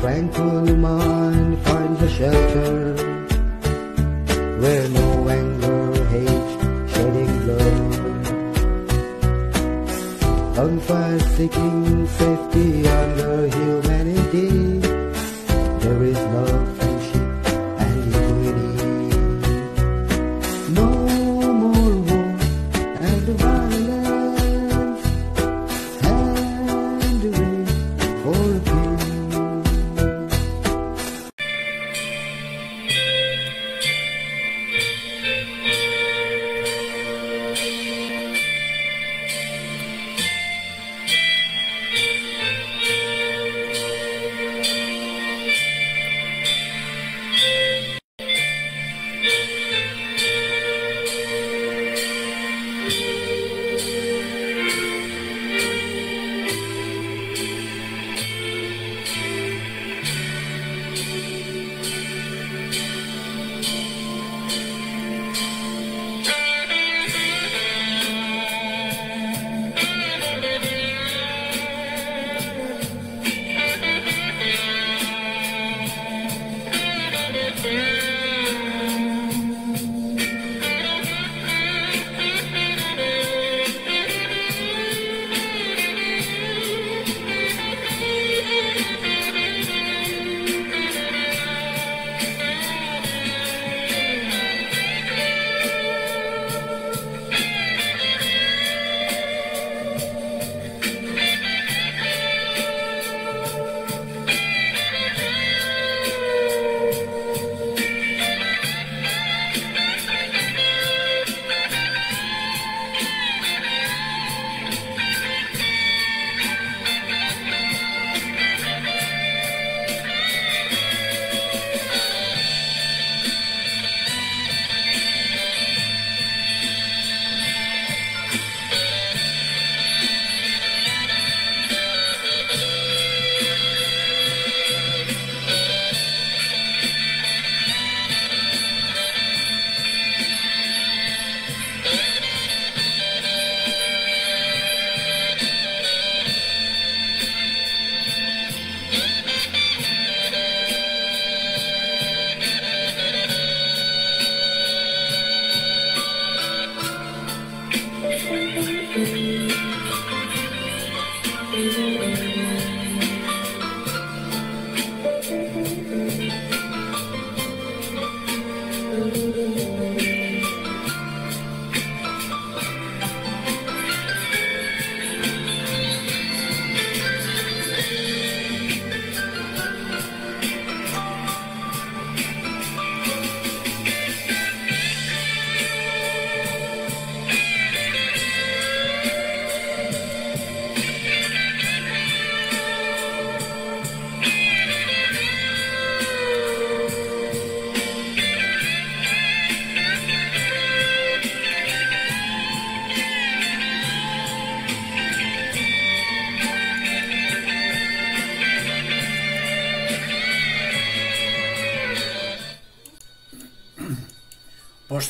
tranquil mind finds a shelter where no anger, hate, shedding blood. Unfire seeking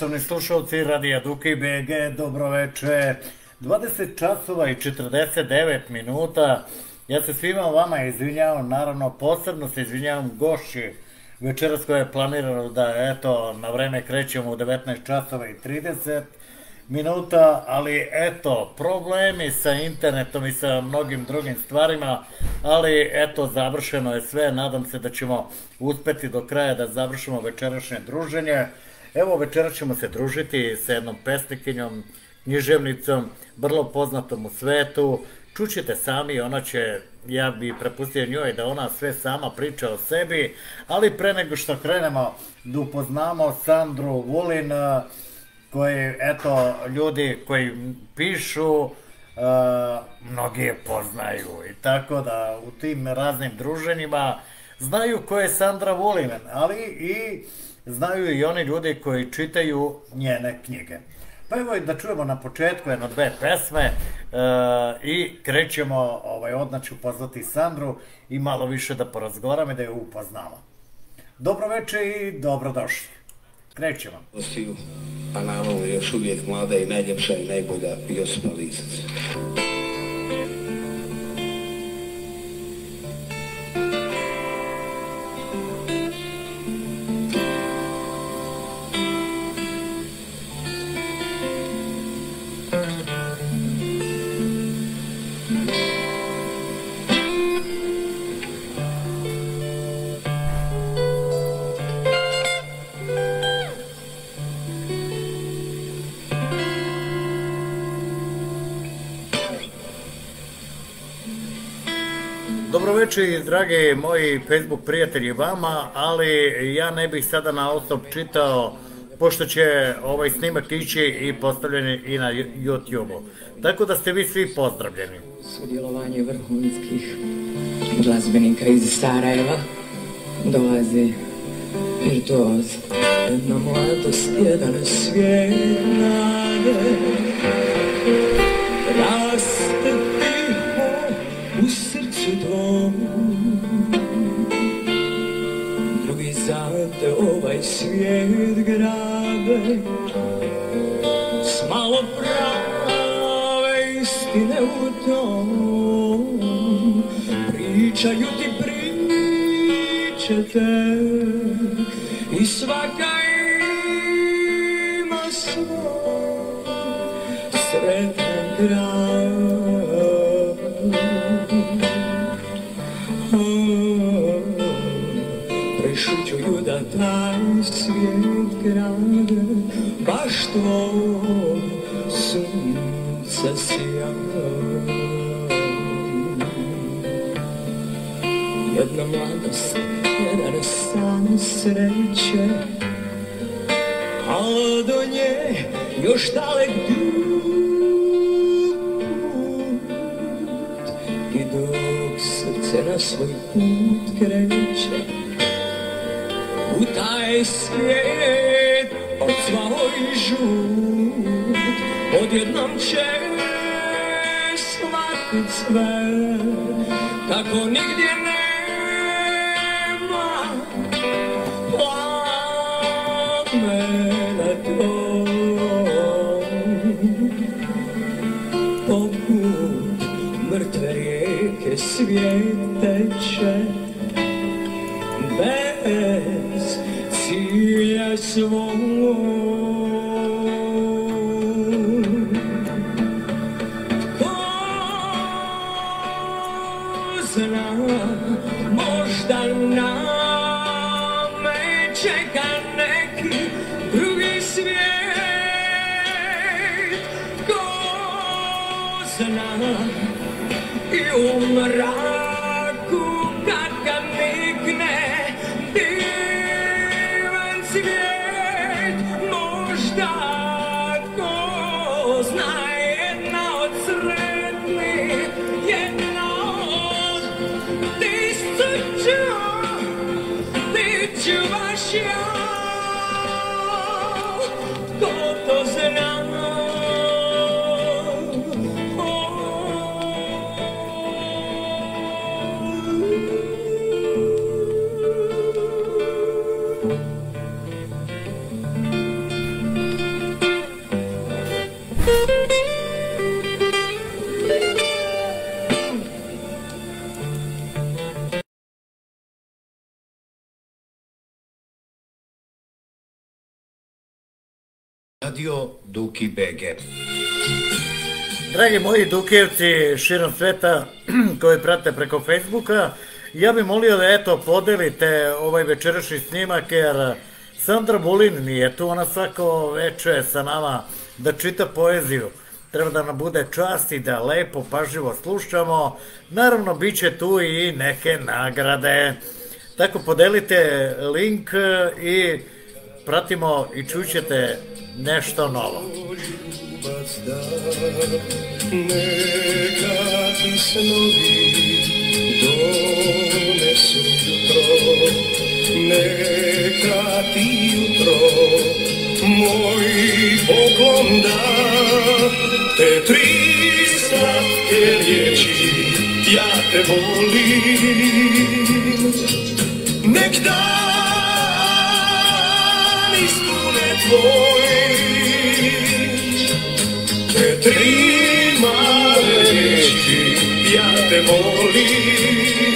Poštovni slušalci Radija Duki BG, dobro veče. 20 časova i 49 minuta. Ja se svima vama izvinjavam, naravno posebno se izvinjavam goši večeras koje je planirano da eto na vreme krećemo u 19 časova i 30 minuta, ali eto, problemi sa internetom i sa mnogim drugim stvarima, ali eto, završeno je sve, nadam se da ćemo uspeti do kraja da završimo večerašnje druženje. Evo, večeras ćemo se družiti sa jednom pesnikinjom, književnicom, vrlo poznatom u svetu. Čućete sami, ona će, ja bi prepustio njoj da ona sve sama priča o sebi, ali pre nego što krenemo da upoznamo Sandru Vulin, koji, eto, ljudi koji pišu, uh, mnogi je poznaju i tako da u tim raznim druženjima znaju ko je Sandra Vulin, ali i znaju i oni ljudi koji čitaju njene knjige. Pa evo da čujemo na početku jedno dve pesme e, i krećemo, ovaj, odmah ću Sandru i malo više da porazgovaramo i da je upoznamo. Dobro veče i dobrodošli. Krećemo. gostiju, a naravno još uvijek mlada i najljepša i najbolja Josipa Lisac. Večer, dragi moji Facebook prijatelji vama, ali ja ne bih sada na osob čitao, pošto će ovaj snimak ići i postavljeni i na YouTube-u. Tako da ste vi svi pozdravljeni. Sudjelovanje vrhunskih glazbenika iz Sarajeva dolazi virtuoz. Jedna mladost, jedan svijet nade, svijet grade, s malo prave istine u tom. Pričaju ti priče te i svaka ima svoj sretan kraj. Tvoj sunce sjaj. Jedna mladost, jedan san sreće, a do nje još dalek put. I dok srce na svoj put kreće, u taj svijet svoj žut, odjednom će shvatit sve, kako nigdje nema plamena tvoj. Poput mrtve rijeke svijet teče, bez cilja svoj. Divan svijet možda ko zna jedna od sretnih jedna od tisuća Duki BG. Dragi moji Dukijevci širom sveta koji prate preko Facebooka, ja bih molio da eto podelite ovaj večerašnji snimak jer Sandra Bulin nije tu, ona svako veče sa nama da čita poeziju. Treba da nam bude čast da lepo, pažljivo slušamo. Naravno, bit će tu i neke nagrade. Tako podelite link i pratimo i čućete nešto novo. neka ti snovi donesu jutro neka ti jutro moj poklon da te tri slatke riječi ja te volim nek dan ispune tvoj te tri male riječi ja te volim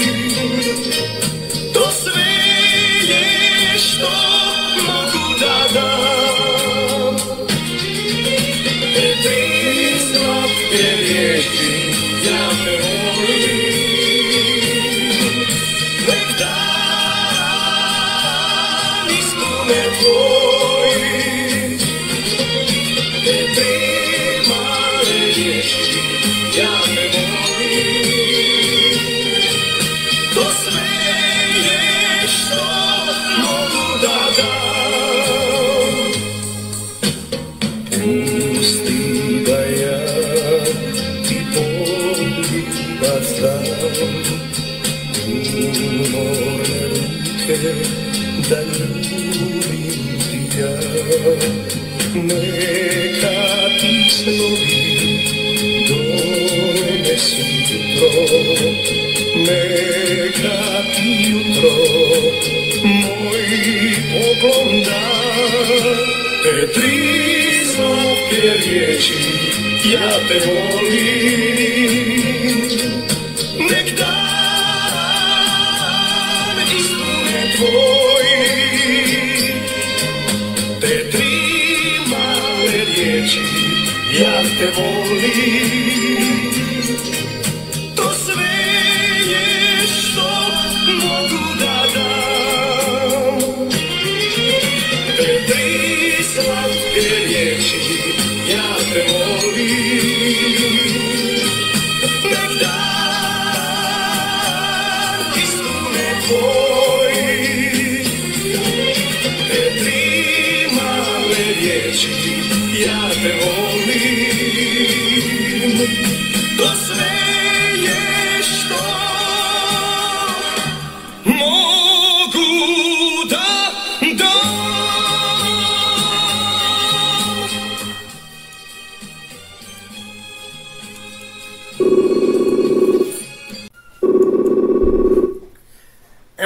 riječi ja te volim. Nek dan ispune tvoj Te tri male riječi ja te volim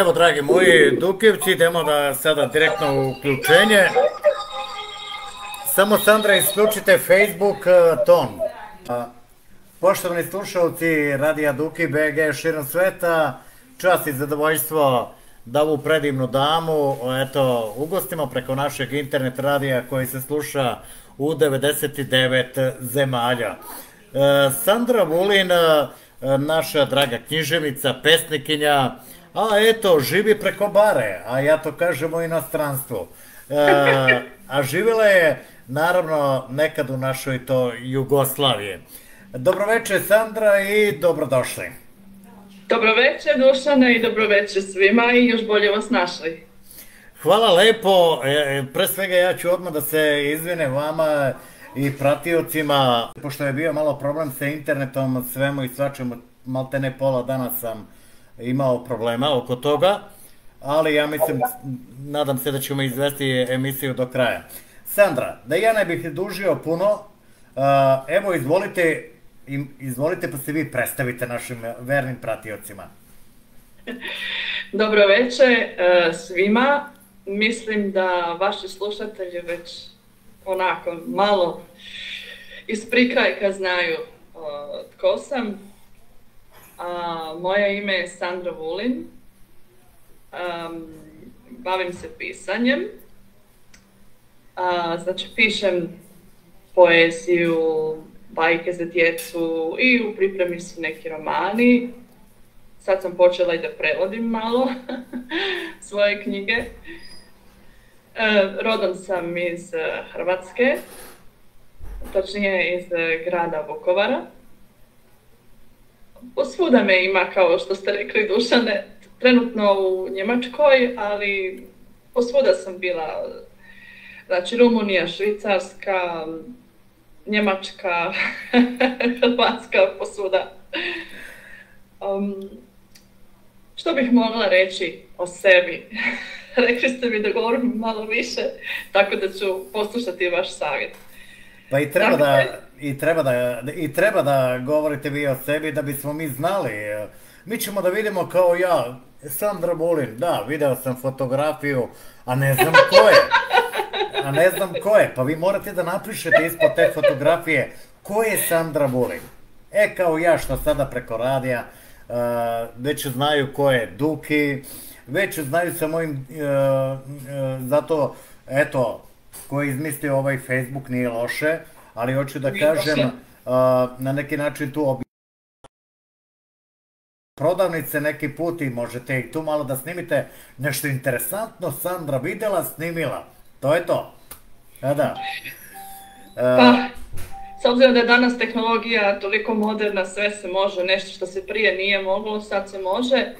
Evo, dragi moji Dukivci, idemo da sada direktno uključenje. Samo, Sandra, isključite Facebook eh, ton. A, Poštovani slušalci Radija Duki BG širom sveta, čast i zadovoljstvo da ovu predivnu damu, eto, ugostimo preko našeg internet radija koji se sluša u 99 zemalja. E, Sandra Vulin, e, naša draga književnica, pesnikinja, a eto, živi preko bare, a ja to kažem u inostranstvu. E, a živjela je, naravno, nekad u našoj to Jugoslavije. Dobroveče Sandra i dobrodošli. Dobro večer Dušane i dobro večer svima i još bolje vas našli. Hvala lepo, E, e, pre svega ja ću odmah da se izvine vama i pratiocima, pošto je bio malo problem sa internetom, svemu i svačemu, maltene pola dana sam imao problema oko toga, ali ja mislim, nadam se da ćemo izvesti emisiju do kraja. Sandra, da ja ne bih dužio puno, evo izvolite, izvolite pa se vi predstavite našim vernim pratiocima. Dobro večer e, svima. Mislim da vaši slušatelji već onako malo iz prikrajka znaju e, tko sam. A, moje ime je Sandra Vulin. Am, bavim se pisanjem. A, znači pišem poeziju, bajke za djecu i u pripremi su neki romani. Sad sam počela i da prevodim malo svoje knjige. E, rodom sam iz Hrvatske, točnije iz grada Vukovara. Posvuda me ima, kao što ste rekli, Dušane, trenutno u Njemačkoj, ali posvuda sam bila, znači Rumunija, Švicarska, Njemačka, Hrvatska, posvuda. Um, što bih mogla reći o sebi? Rekli ste mi da govorim malo više, tako da ću poslušati vaš savjet. Pa i treba da, Dakle- i treba da, i treba da govorite vi o sebi da bismo mi znali. Mi ćemo da vidimo kao ja, Sandra Bulin, da, video sam fotografiju, a ne znam ko je. A ne znam ko je, pa vi morate da napišete ispod te fotografije ko je Sandra Bulin. E, kao ja što sada preko radija, uh, već znaju ko je Duki, već znaju sa mojim, uh, uh, zato, eto, ko je izmislio ovaj Facebook nije loše, ali hoću da kažem, na neki način tu obi prodavnice neki put i možete i tu malo da snimite nešto interesantno, Sandra videla, snimila. To je to. A da. E, Pa, s obzirom da je danas tehnologija toliko moderna, sve se može, nešto što se prije nije moglo, sad se može.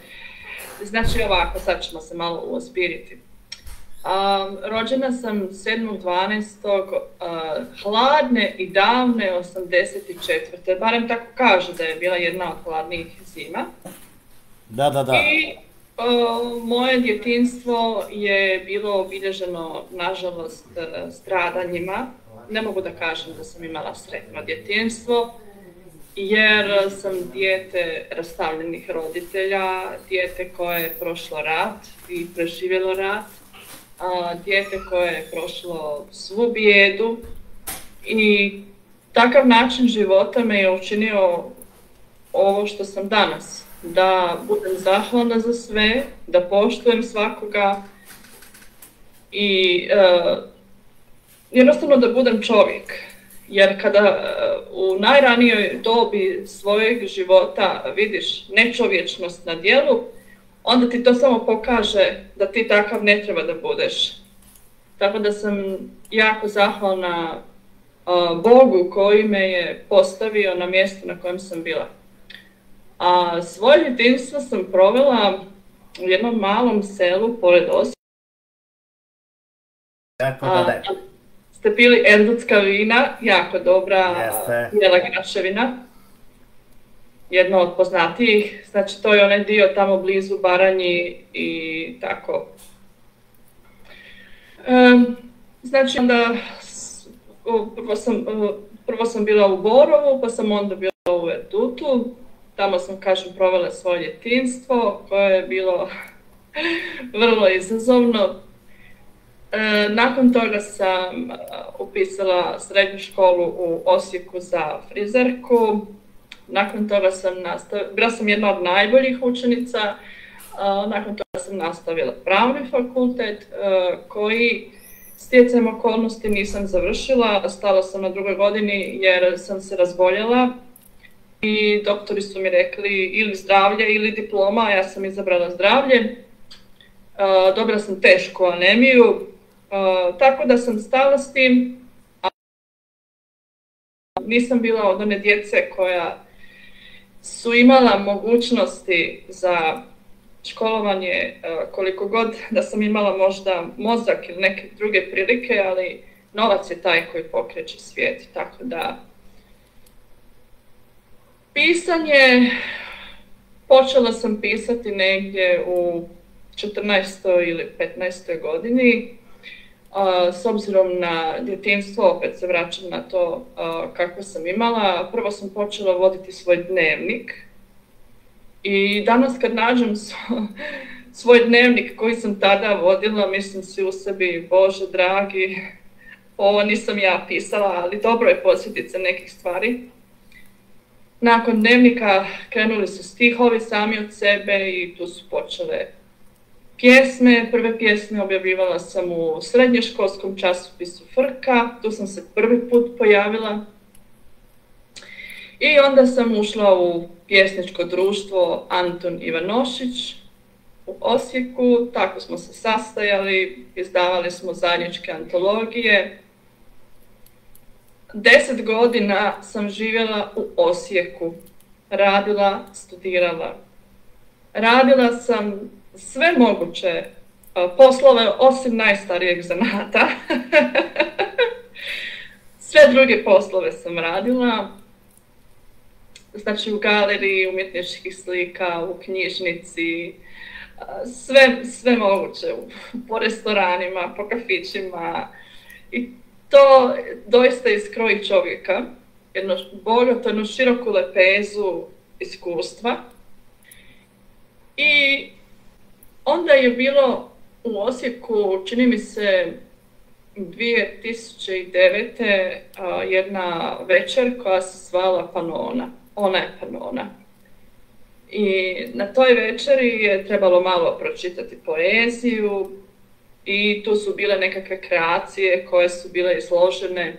Znači ovako, sad ćemo se malo uospiriti. Um, rođena sam 7.12. Uh, hladne i davne 84. Barem tako kažu da je bila jedna od hladnijih zima. da, da, da. I Uh, moje djetinstvo je bilo obilježeno, nažalost, uh, stradanjima. Ne mogu da kažem da sam imala sretno djetinstvo, jer sam dijete rastavljenih roditelja, dijete koje je prošlo rat i preživjelo rat, a, dijete koje je prošlo svu bijedu i takav način života me je učinio ovo što sam danas. Da budem zahvalna za sve, da poštujem svakoga i e, jednostavno da budem čovjek. Jer kada e, u najranijoj dobi svojeg života vidiš nečovječnost na dijelu, onda ti to samo pokaže da ti takav ne treba da budeš. Tako da sam jako zahvalna uh, Bogu koji me je postavio na mjesto na kojem sam bila. A svoje djetinjstvo sam provela u jednom malom selu pored Osijeka. Tako da ne. Ste pili Erdutska vina, jako dobra Jeste. bijela graševina. Jedna od poznatijih, znači to je onaj dio tamo blizu Baranji i tako. Znači onda prvo sam, prvo sam bila u Borovu, pa sam onda bila u Erdutu. Tamo sam, kažem, provela svoje djetinstvo koje je bilo vrlo izazovno. E, nakon toga sam a, upisala srednju školu u Osijeku za frizerku. Nakon toga sam nastavila, bila sam jedna od najboljih učenica, nakon toga sam nastavila pravni fakultet koji stjecajem okolnosti nisam završila, stala sam na drugoj godini jer sam se razboljela i doktori su mi rekli ili zdravlje ili diploma, ja sam izabrala zdravlje. Dobila sam tešku anemiju, tako da sam stala s tim. Nisam bila od one djece koja su imala mogućnosti za školovanje uh, koliko god da sam imala možda mozak ili neke druge prilike, ali novac je taj koji pokreće svijet, tako da Pisanje, počela sam pisati negdje u 14. ili 15. godini. S obzirom na djetinstvo, opet se vraćam na to kako sam imala. Prvo sam počela voditi svoj dnevnik. I danas kad nađem svo- svoj dnevnik koji sam tada vodila, mislim si u sebi, Bože dragi, ovo nisam ja pisala, ali dobro je posljedice nekih stvari. Nakon dnevnika krenuli su stihovi sami od sebe i tu su počele pjesme. Prve pjesme objavljivala sam u srednjoškolskom časopisu Frka, tu sam se prvi put pojavila. I onda sam ušla u pjesničko društvo Anton Ivanošić u Osijeku, tako smo se sastajali, izdavali smo zajedničke antologije, Deset godina sam živjela u Osijeku, radila, studirala. Radila sam sve moguće a, poslove osim najstarijeg zanata. sve druge poslove sam radila. Znači u galeriji umjetničkih slika, u knjižnici, a, sve, sve moguće, po restoranima, po kafićima. I to doista iskroji čovjeka, jedno bogato, jednu široku lepezu iskustva. I onda je bilo u Osijeku, čini mi se, 2009. a, jedna večer koja se zvala Panona. Ona je Panona. I na toj večeri je trebalo malo pročitati poeziju, i tu su bile nekakve kreacije koje su bile izložene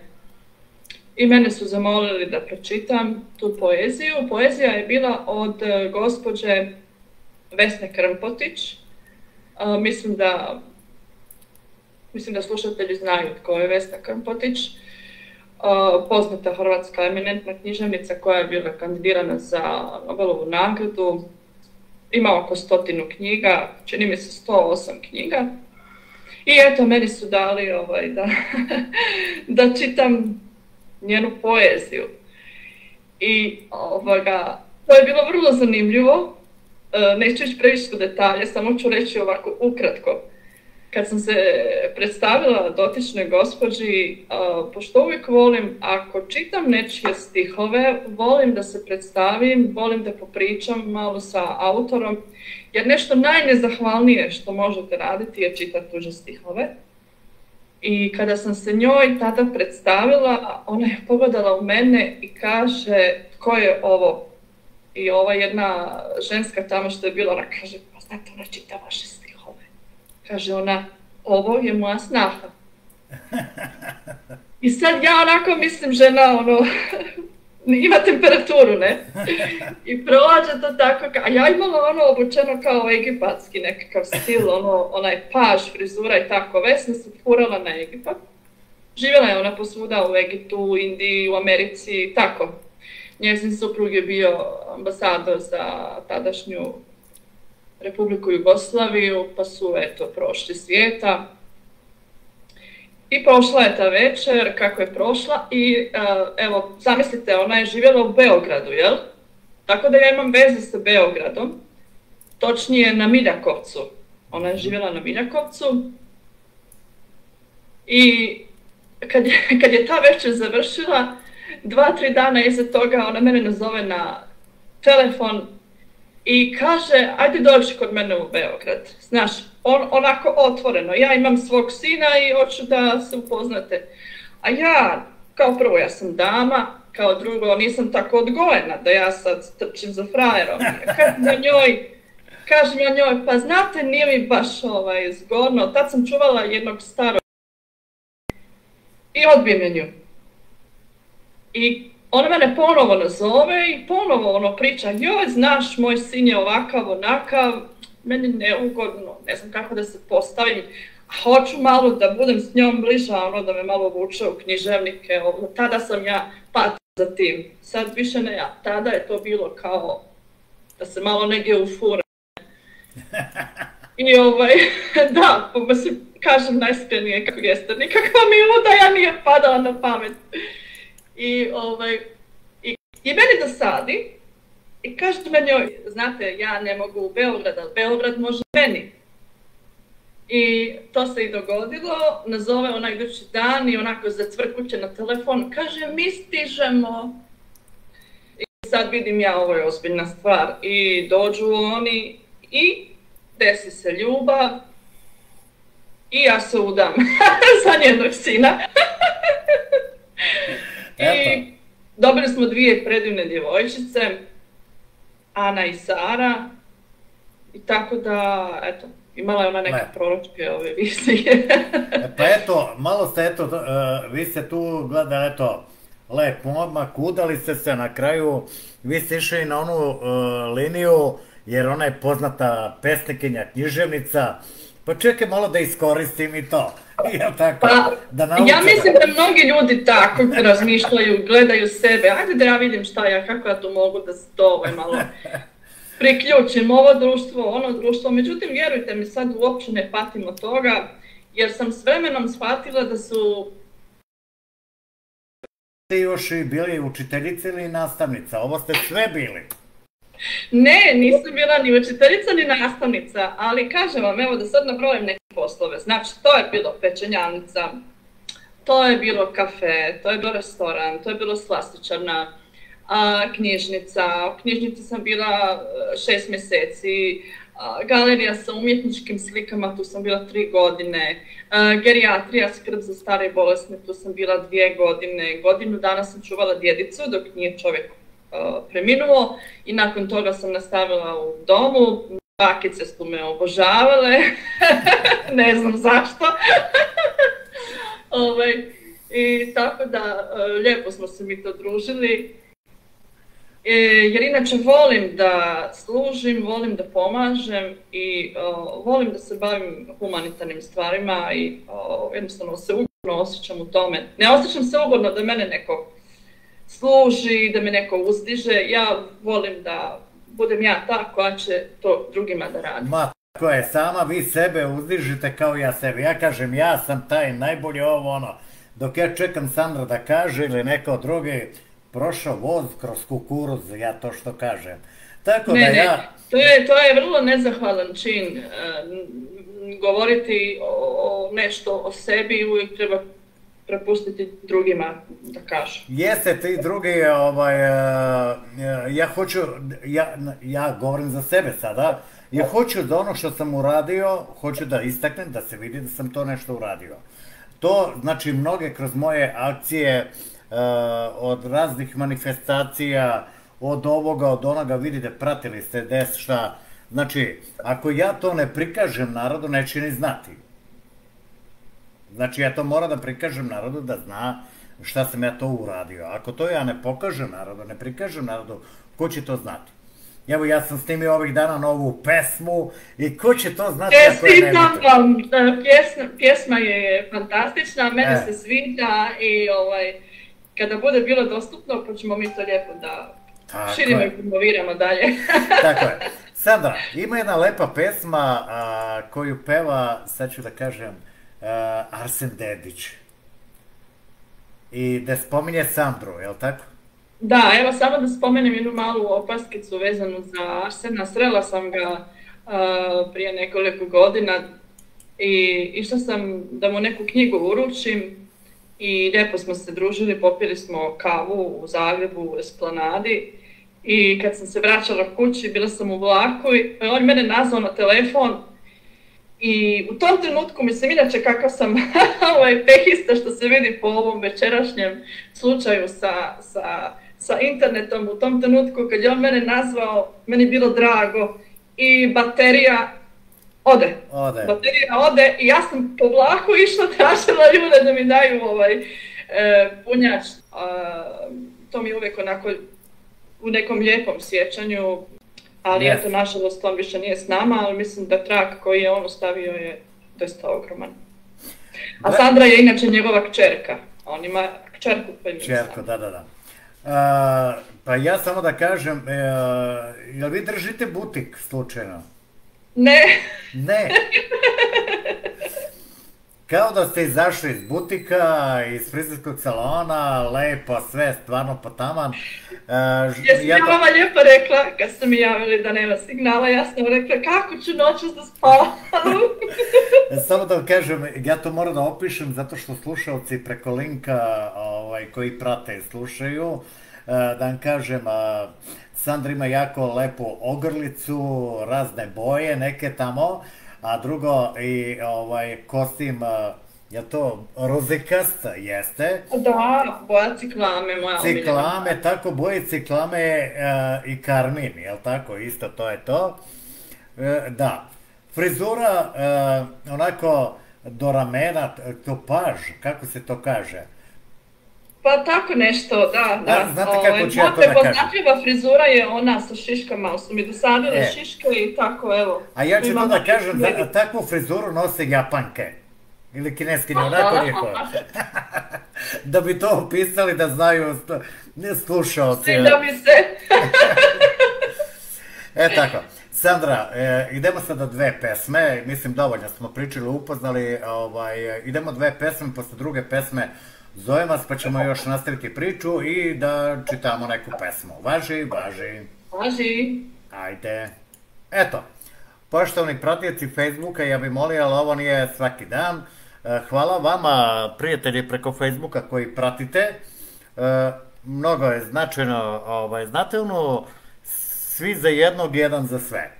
i mene su zamolili da pročitam tu poeziju. Poezija je bila od e, gospođe Vesne Krmpotić. A, mislim da mislim da slušatelji znaju tko je Vesna Krmpotić. A, poznata hrvatska eminentna književnica koja je bila kandidirana za Nobelovu nagradu. Ima oko stotinu knjiga, čini mi se 108 knjiga. I eto, meni su dali ovaj, da, da čitam njenu poeziju. I ovoga, to je bilo vrlo zanimljivo, neću ići previše u detalje, samo ću reći ovako ukratko. Kad sam se predstavila dotičnoj gospođi, a, pošto uvijek volim, ako čitam nečije stihove, volim da se predstavim, volim da popričam malo sa autorom, jer nešto najnezahvalnije što možete raditi je čitati tuđe stihove. I kada sam se njoj tada predstavila, ona je pogledala u mene i kaže, tko je ovo? I ova jedna ženska tamo što je bila, ona kaže, pa znate, ona čita vaše stihove. Kaže ona, ovo je moja snaha. I sad ja onako mislim, žena, ono, ima temperaturu, ne? I prođe to tako, a ja imala ono obučeno kao egipatski nekakav stil, ono, onaj paž, frizura i tako. Vesna se furala na Egipat. Živjela je ona posvuda u Egiptu, u Indiji, u Americi, tako. Njezin suprug je bio ambasador za tadašnju Republiku Jugoslaviju, pa su eto prošli svijeta. I prošla je ta večer, kako je prošla i a, evo, zamislite, ona je živjela u Beogradu, jel? Tako da ja imam veze sa Beogradom, točnije na Miljakovcu. Ona je živjela na Miljakovcu i kad je, kad je ta večer završila, dva, tri dana iza toga ona mene nazove na telefon i kaže, ajde dođi kod mene u Beograd. Znaš, on, onako otvoreno, ja imam svog sina i hoću da se upoznate. A ja, kao prvo, ja sam dama, kao drugo, nisam tako odgojena da ja sad trčim za frajerom. Kažem ja njoj, kažem ja njoj, pa znate, nije mi baš ovaj, zgodno, tad sam čuvala jednog starog i odbijem je nju. I ona mene ponovo nazove i ponovo ono priča, joj, znaš, moj sin je ovakav, onakav, meni neugodno, ne znam kako da se postavim, a hoću malo da budem s njom bliža, ono da me malo vuče u književnike, ono, tada sam ja patila za tim, sad više ne ja, tada je to bilo kao da se malo negdje ufura. I ovaj, da, pa se kažem najskrenije kako jeste, nikakva mi udaja nije padala na pamet. I, ovaj, i, i meni dosadi i kaže meni, znate, ja ne mogu u Beograd, ali Beograd može meni. I to se i dogodilo, nazove ona idući dan i onako zacvrkuće na telefon, kaže mi stižemo. I sad vidim ja, ovo je ozbiljna stvar. I dođu oni i desi se ljubav i ja se udam za njenog sina. I Eto. dobili smo dvije predivne djevojčice, Ana i Sara. I tako da, eto, imala je ona neke proročke ove vizije. E, Pa eto, malo ste eto, e, vi ste tu gledali eto, lep momak, udali ste se na kraju, vi ste išli na onu e, liniju, jer ona je poznata pesnikinja, književnica, pa čekaj malo da iskoristim i to. Jel tako? Pa, da ja mislim da mnogi ljudi tako razmišljaju, gledaju sebe, ajde da ja vidim šta ja, kako ja to mogu da se to ovaj malo priključim, ovo društvo, ono društvo, međutim vjerujte mi sad uopće ne patim od toga, jer sam s vremenom shvatila da su ste još i bili učiteljica ili nastavnica, ovo ste sve bili. Ne, nisam bila ni učiteljica ni nastavnica, ali kažem vam, evo da sad nabrojim neke poslove. Znači, to je bilo pečenjanica, to je bilo kafe, to je bilo restoran, to je bilo slastičarna, a, knjižnica. U knjižnici sam bila e, šest mjeseci, galerija sa umjetničkim slikama, tu sam bila tri godine, a, gerijatrija, skrb za stare i bolesne, tu sam bila dvije godine, godinu dana sam čuvala djedicu dok nije čovjek preminuo i nakon toga sam nastavila u domu, bakice su me obožavale, ne znam zašto. ovaj, I tako da, e, lijepo smo se mi to družili. E, jer inače volim da služim, volim da pomažem i o, volim da se bavim humanitarnim stvarima i jednostavno se ugodno osjećam u tome. Ne osjećam se ugodno da mene neko služi, da me neko uzdiže. Ja volim da budem ja ta koja će to drugima da radi. Ma, tako je, sama vi sebe uzdižite kao ja sebe. Ja kažem, ja sam taj najbolji ovo ono. Dok ja čekam Sandra da kaže ili neko drugi, prošao voz kroz kukuruz, ja to što kažem. Tako Ne, da ne, ja, to je, to je vrlo nezahvalan čin. e, n- govoriti o, o nešto o sebi uvijek treba prepustiti drugima da kažu. Jeste ti drugi, ovaj, e, e, ja hoću, ja, ja govorim za sebe sada, ja hoću da ono što sam uradio, hoću da istaknem, da se vidi da sam to nešto uradio. To, znači, mnoge kroz moje akcije, e, od raznih manifestacija, od ovoga, od onoga, vidite, pratili ste des šta, znači, ako ja to ne prikažem narodu, neće ni znati. Znači, ja to moram da prikažem narodu da zna šta sam ja to uradio. Ako to ja ne pokažem narodu, ne prikažem narodu, ko će to znati? Evo, ja sam snimio ovih dana novu pesmu i ko će to znati ako je vam, e, pjesma, pjesma je fantastična, mene E. se sviđa i ovaj, kada bude bilo dostupno, pa ćemo mi to lijepo da Tako širimo je. i promoviramo dalje. Tako je. Sandra, ima jedna lepa pesma a, koju peva, sad ću da kažem, Arsen Dedić. I da spominje Sandru, je li tako? Da, evo samo da spomenem jednu malu opaskicu vezanu za Arsena. Srela sam ga a, prije nekoliko godina i išla sam da mu neku knjigu uručim i lijepo smo se družili, popili smo kavu u Zagrebu, u Esplanadi i kad sam se vraćala kući, bila sam u vlaku i on mene nazvao na telefon i u tom trenutku, mislim, inače kakav sam ovaj, pehista što se vidi po ovom večerašnjem slučaju sa, sa, sa internetom, u tom trenutku kad je on mene nazvao, meni je bilo drago i baterija ode. Ode. Baterija ode i ja sam po vlaku išla, tražila ljude da mi daju ovaj e, punjač. A, to mi je uvijek onako u nekom lijepom sjećanju, ali Yes. eto, nažalost, on više nije s nama, ali mislim da trak koji je on ostavio je dosta ogroman. A Da. Sandra je inače njegova kćerka. On ima kćerku sama. da, da, da. A, pa ja samo da kažem, e, jel vi držite butik slučajno? Ne, Ne. Kao da ste izašli iz butika, iz frizerskog salona, lepo, sve, stvarno potaman. E, ž- jesam ja to- vama lijepo rekla, kad ste mi javili da nema signala, ja sam rekla kako ću noćas da spavam. Samo da vam kažem, ja to moram da opišem zato što slušalci preko linka ovaj, koji prate i slušaju, e, da vam kažem, Sandra ima jako lepu ogrlicu, razne boje, neke tamo, a drugo i ovaj kostim, a, je to rozekast, jeste, Da, boja ciklame, moja omiljena. ciklame, tako boje ciklame e, i karmin, jel tako, isto to je to. E, da, frizura e, onako do ramena, topaž, kako se to kaže? Pa tako nešto, da, da. Da, znate kako Ovaj, ću ja to da frizura je ona sa šiškama, su mi dosadile E. šiške i tako, evo. A ja ću to da kažem, vidi. da, takvu frizuru nose japanke. Ili kineskinje, onako njihovo. da bi to opisali, da znaju ne slušalci. Svi da mi se... E tako, Sandra, e, idemo sada dve pesme, mislim dovoljno smo pričali, upoznali, ovaj, idemo dve pesme, posle druge pesme zovem vas pa ćemo još nastaviti priču i da čitamo neku pesmu. Važi, važi, Važi. ajde. Eto, poštovani pratioci Facebooka, ja bih molio, ali ovo nije svaki dan. E, Hvala vama, prijatelji preko Facebooka koji pratite. E, Mnogo je značajno, ovaj, znate ono, svi za jednog, jedan za sve.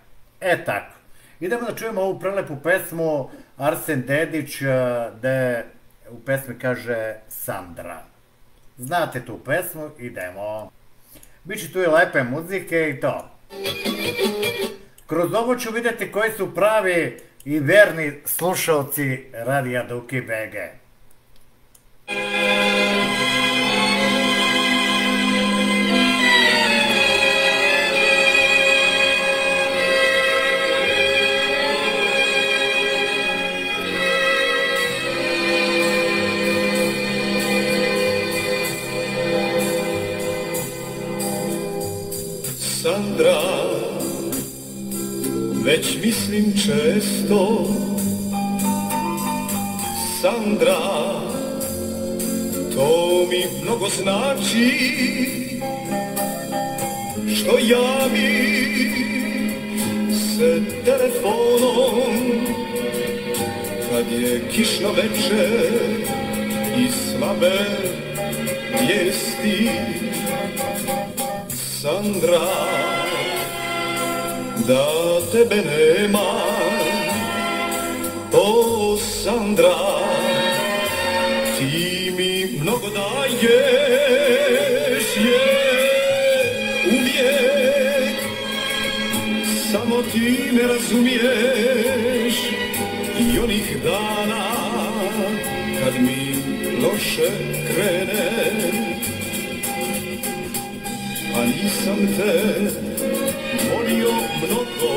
E tako. Idemo da čujemo ovu prelepu pesmu Arsen Dedić, e, gde u pesmi kaže Sandra. Znate tu pesmu, idemo. Biće tu i lepe muzike i to. Kroz ovo ću vidjeti koji su pravi i verni slušalci Radija Duki BG. Sandra, već mislim često. Sandra, to mi mnogo znači što javi se telefonom kad je kišno večer i slabe vijesti Sandra da tebe nema. O Sandra ti mi mnogo daješ je uvijek. Samo ti ne razumiješ i onih dana kad mi loše krene nisam te volio mnogo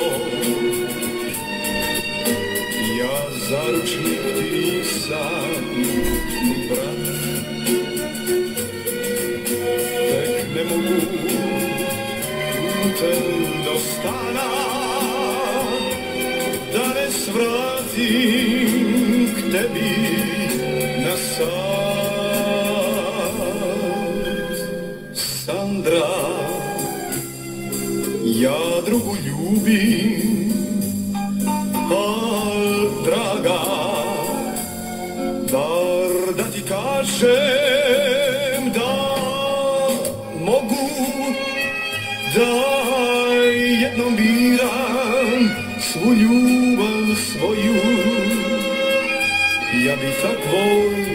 ja zaručnik ti nisam brat tek ne mogu putem do stana da ne svratim k tebi na sad Sandra ja drugu ljubim. Al draga bar da ti kažem da mogu da jednom biram svu ljubav svoju? Ja bi takvoj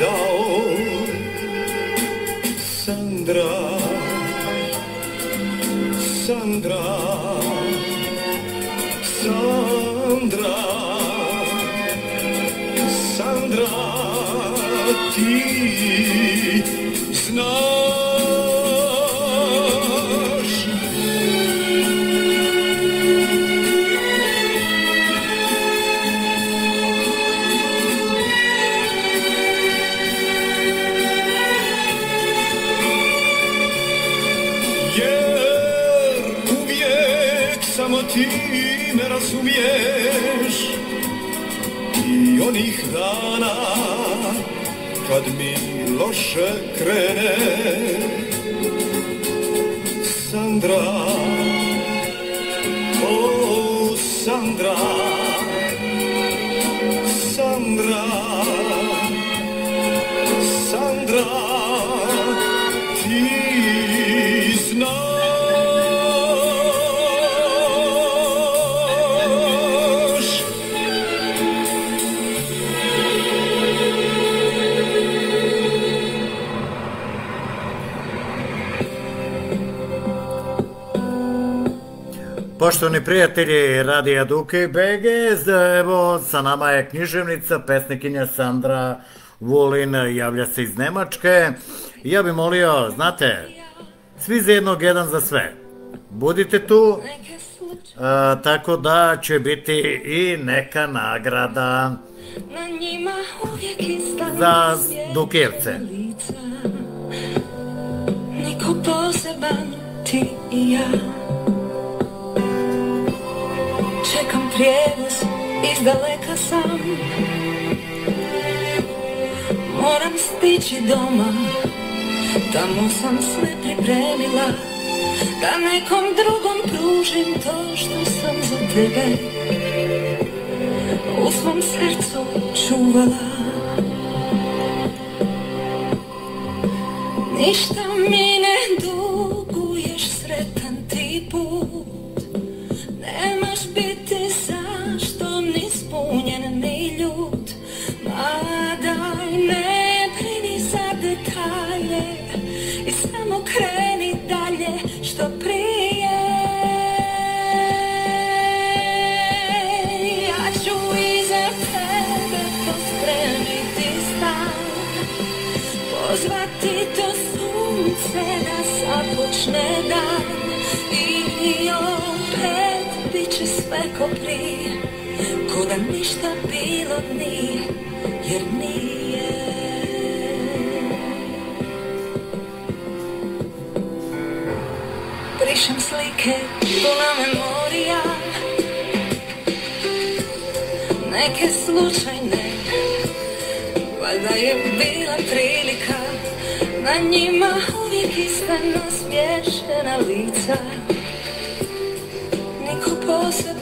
dao Sandra Sandra. Sandra. Sandra ti znaš kad mi loše krene. Sandra o Sandra. Sandra Poštovani prijatelji Radija Duke i BG, evo sa nama je književnica, pesnikinja Sandra Vulin, javlja se iz Nemačke. Ja bih molio, znate, svi za jednog, jedan za sve. Budite tu, a, tako da će biti i neka nagrada za Dukijevce. lica. Niko poseban, ti i ja Čekam prijevoz, iz daleka sam. Moram stići doma Tamo sam sve pripremila Da nekom drugom pružim to što sam za tebe u svom srcu čuvala. Ništa mi ne duguješ ništa bilo nije Jer nije. Brišem slike, puna memorija Neke slučajne Valjda je bila prilika Na njima uvijek ista nasmiješena lica. Niko poseban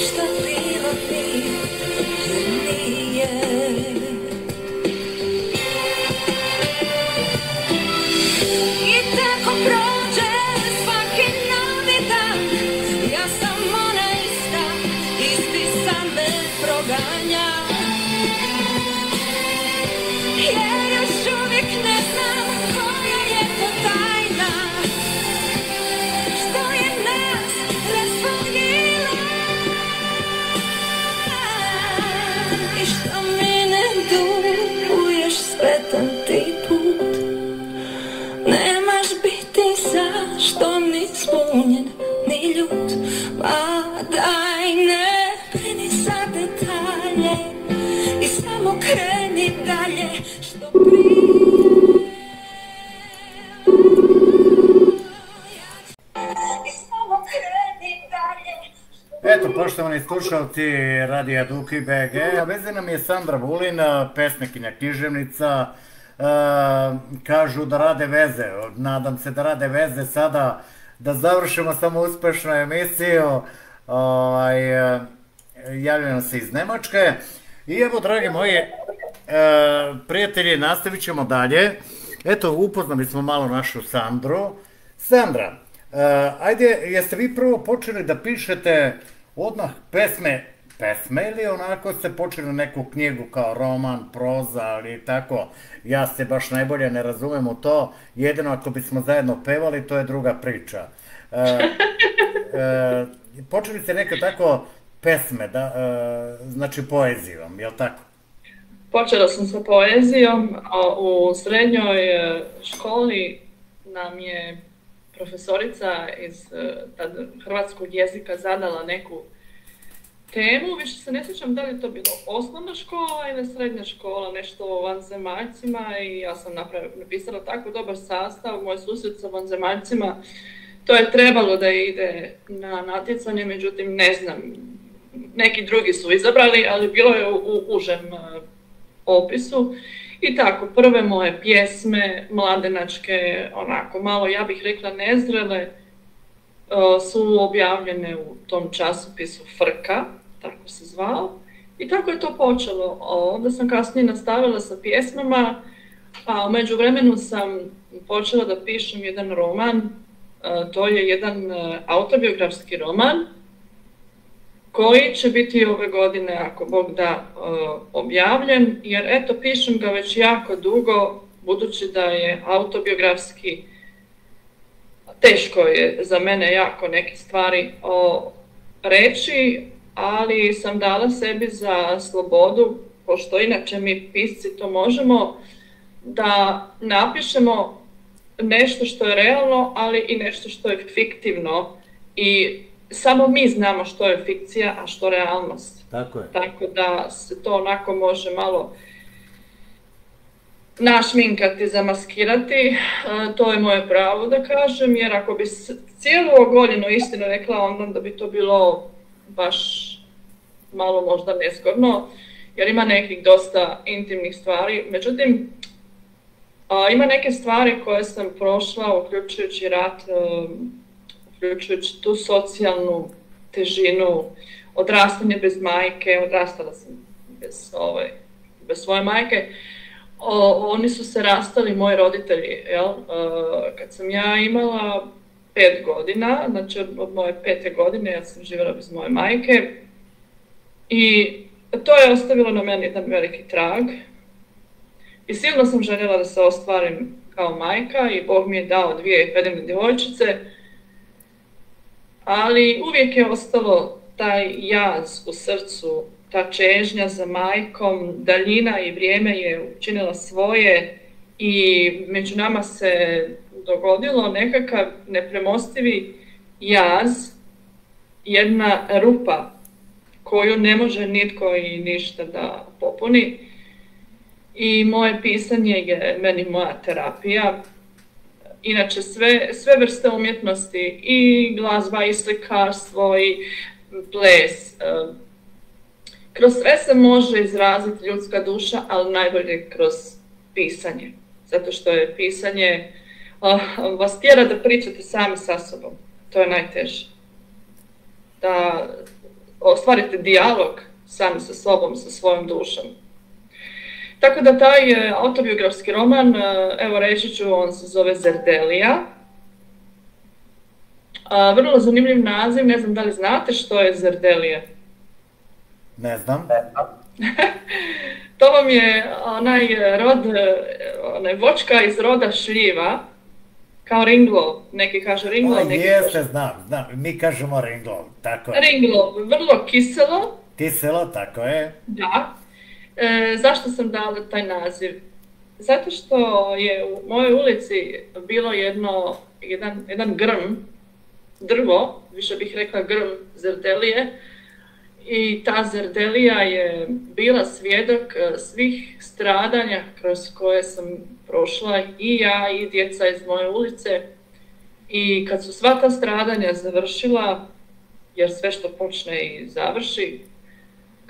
ništa slušalci Radija Duki BG, a veze nam je Sandra Vulin, pesnikinja književnica, e, kažu da rade veze, nadam se da rade veze sada, da završimo samo uspešnu emisiju, ovaj, e, javljamo se iz Nemačke, i evo, dragi moji, e, prijatelji, nastavit ćemo dalje, eto, upoznali smo malo našu Sandru, Sandra, e, ajde, jeste vi prvo počeli da pišete odmah pesme, pesme ili onako ste počeli neku knjigu kao roman, proza ali tako, ja se baš najbolje ne razumem u to, jedino ako bismo zajedno pevali, to je druga priča. E, e, počeli ste neke tako pesme, da, e, znači poezijom, jel tako? Počela sam sa poezijom, a u srednjoj e, školi nam je profesorica iz e, tad hrvatskog jezika zadala neku temu, više se ne sjećam da li je to bilo osnovna škola ili srednja škola, nešto o vanzemaljcima i ja sam napravila, napisala tako dobar sastav, moj susret sa vanzemaljcima, to je trebalo da ide na natjecanje, međutim ne znam, neki drugi su izabrali, ali bilo je u, užem e, opisu. I tako, prve moje pjesme, mladenačke, onako malo, ja bih rekla nezrele, e, su objavljene u tom časopisu Frka, tako se zvao. I tako je to počelo. Onda sam kasnije nastavila sa pjesmama, a u međuvremenu sam počela da pišem jedan roman, e, to je jedan e, autobiografski roman, koji će biti ove godine, ako Bog da, e, objavljen, jer eto, pišem ga već jako dugo, budući da je autobiografski, teško je za mene jako neke stvari o, reći, ali sam dala sebi za slobodu, pošto inače mi pisci to možemo, da napišemo nešto što je realno, ali i nešto što je fiktivno i samo mi znamo što je fikcija, a što realnost. Tako je. Tako da se to onako može malo našminkati, zamaskirati, e, to je moje pravo da kažem, jer ako bi cijelu ogoljenu istinu rekla, onda da bi to bilo baš malo možda nezgodno, jer ima nekih dosta intimnih stvari. Međutim, a, ima neke stvari koje sam prošla, uključujući rat, e, uključujući tu socijalnu težinu, odrastanje bez majke, odrastala sam bez, ovaj, bez svoje majke, o, oni su se rastali, moji roditelji, jel? E, kad sam ja imala pet godina, znači od, moje pete godine ja sam živjela bez moje majke i to je ostavilo na meni jedan veliki trag. I silno sam željela da se ostvarim kao majka i Bog mi je dao dvije predivne djevojčice, ali uvijek je ostalo taj jaz u srcu, ta čežnja za majkom, daljina i vrijeme je učinila svoje i među nama se dogodilo nekakav nepremostivi jaz, jedna rupa koju ne može nitko i ništa da popuni. I moje pisanje je meni moja terapija. Inače, sve, sve vrste umjetnosti, i glazba, i slikarstvo, i ples. eh, Kroz sve se može izraziti ljudska duša, ali najbolje kroz pisanje. Zato što je pisanje ah, vas tjera da pričate sami sa sobom. To je najteže. Da ostvarite dijalog sami sa sobom, sa svojom dušom. Tako da taj e, autobiografski roman, e, evo reći ću, on se zove Zerdelija. A, vrlo zanimljiv naziv, ne znam da li znate što je Zerdelija. Ne znam. To vam je onaj rod, e, onaj vočka iz roda šljiva, kao ringlo, neki kažu ringlo, O, neki jeste, kažu znam, znam. Mi kažemo ringlov, tako je. ringlo, vrlo kiselo, Kiselo, tako je. Da. E, zašto sam dala taj naziv? Zato što je u mojoj ulici bilo jedno, jedan, jedan grm, drvo, više bih rekla grm zerdelije, i ta zerdelija je bila svjedok e, svih stradanja kroz koje sam prošla i ja i djeca iz moje ulice. I kad su sva ta stradanja završila, jer sve što počne i završi,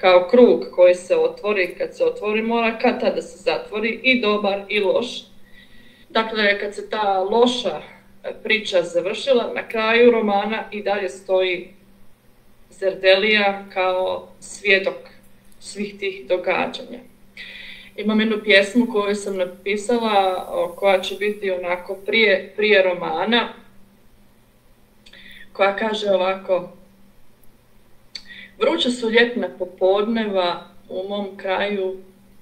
kao krug koji se otvori, kad se otvori mora kad tada se zatvori i dobar i loš. Dakle, kad se ta loša priča završila, na kraju romana i dalje stoji Zerdelija kao svjedok svih tih događanja. Imam jednu pjesmu koju sam napisala, koja će biti onako prije, prije romana, koja kaže ovako Vruća su ljetna popodneva u mom kraju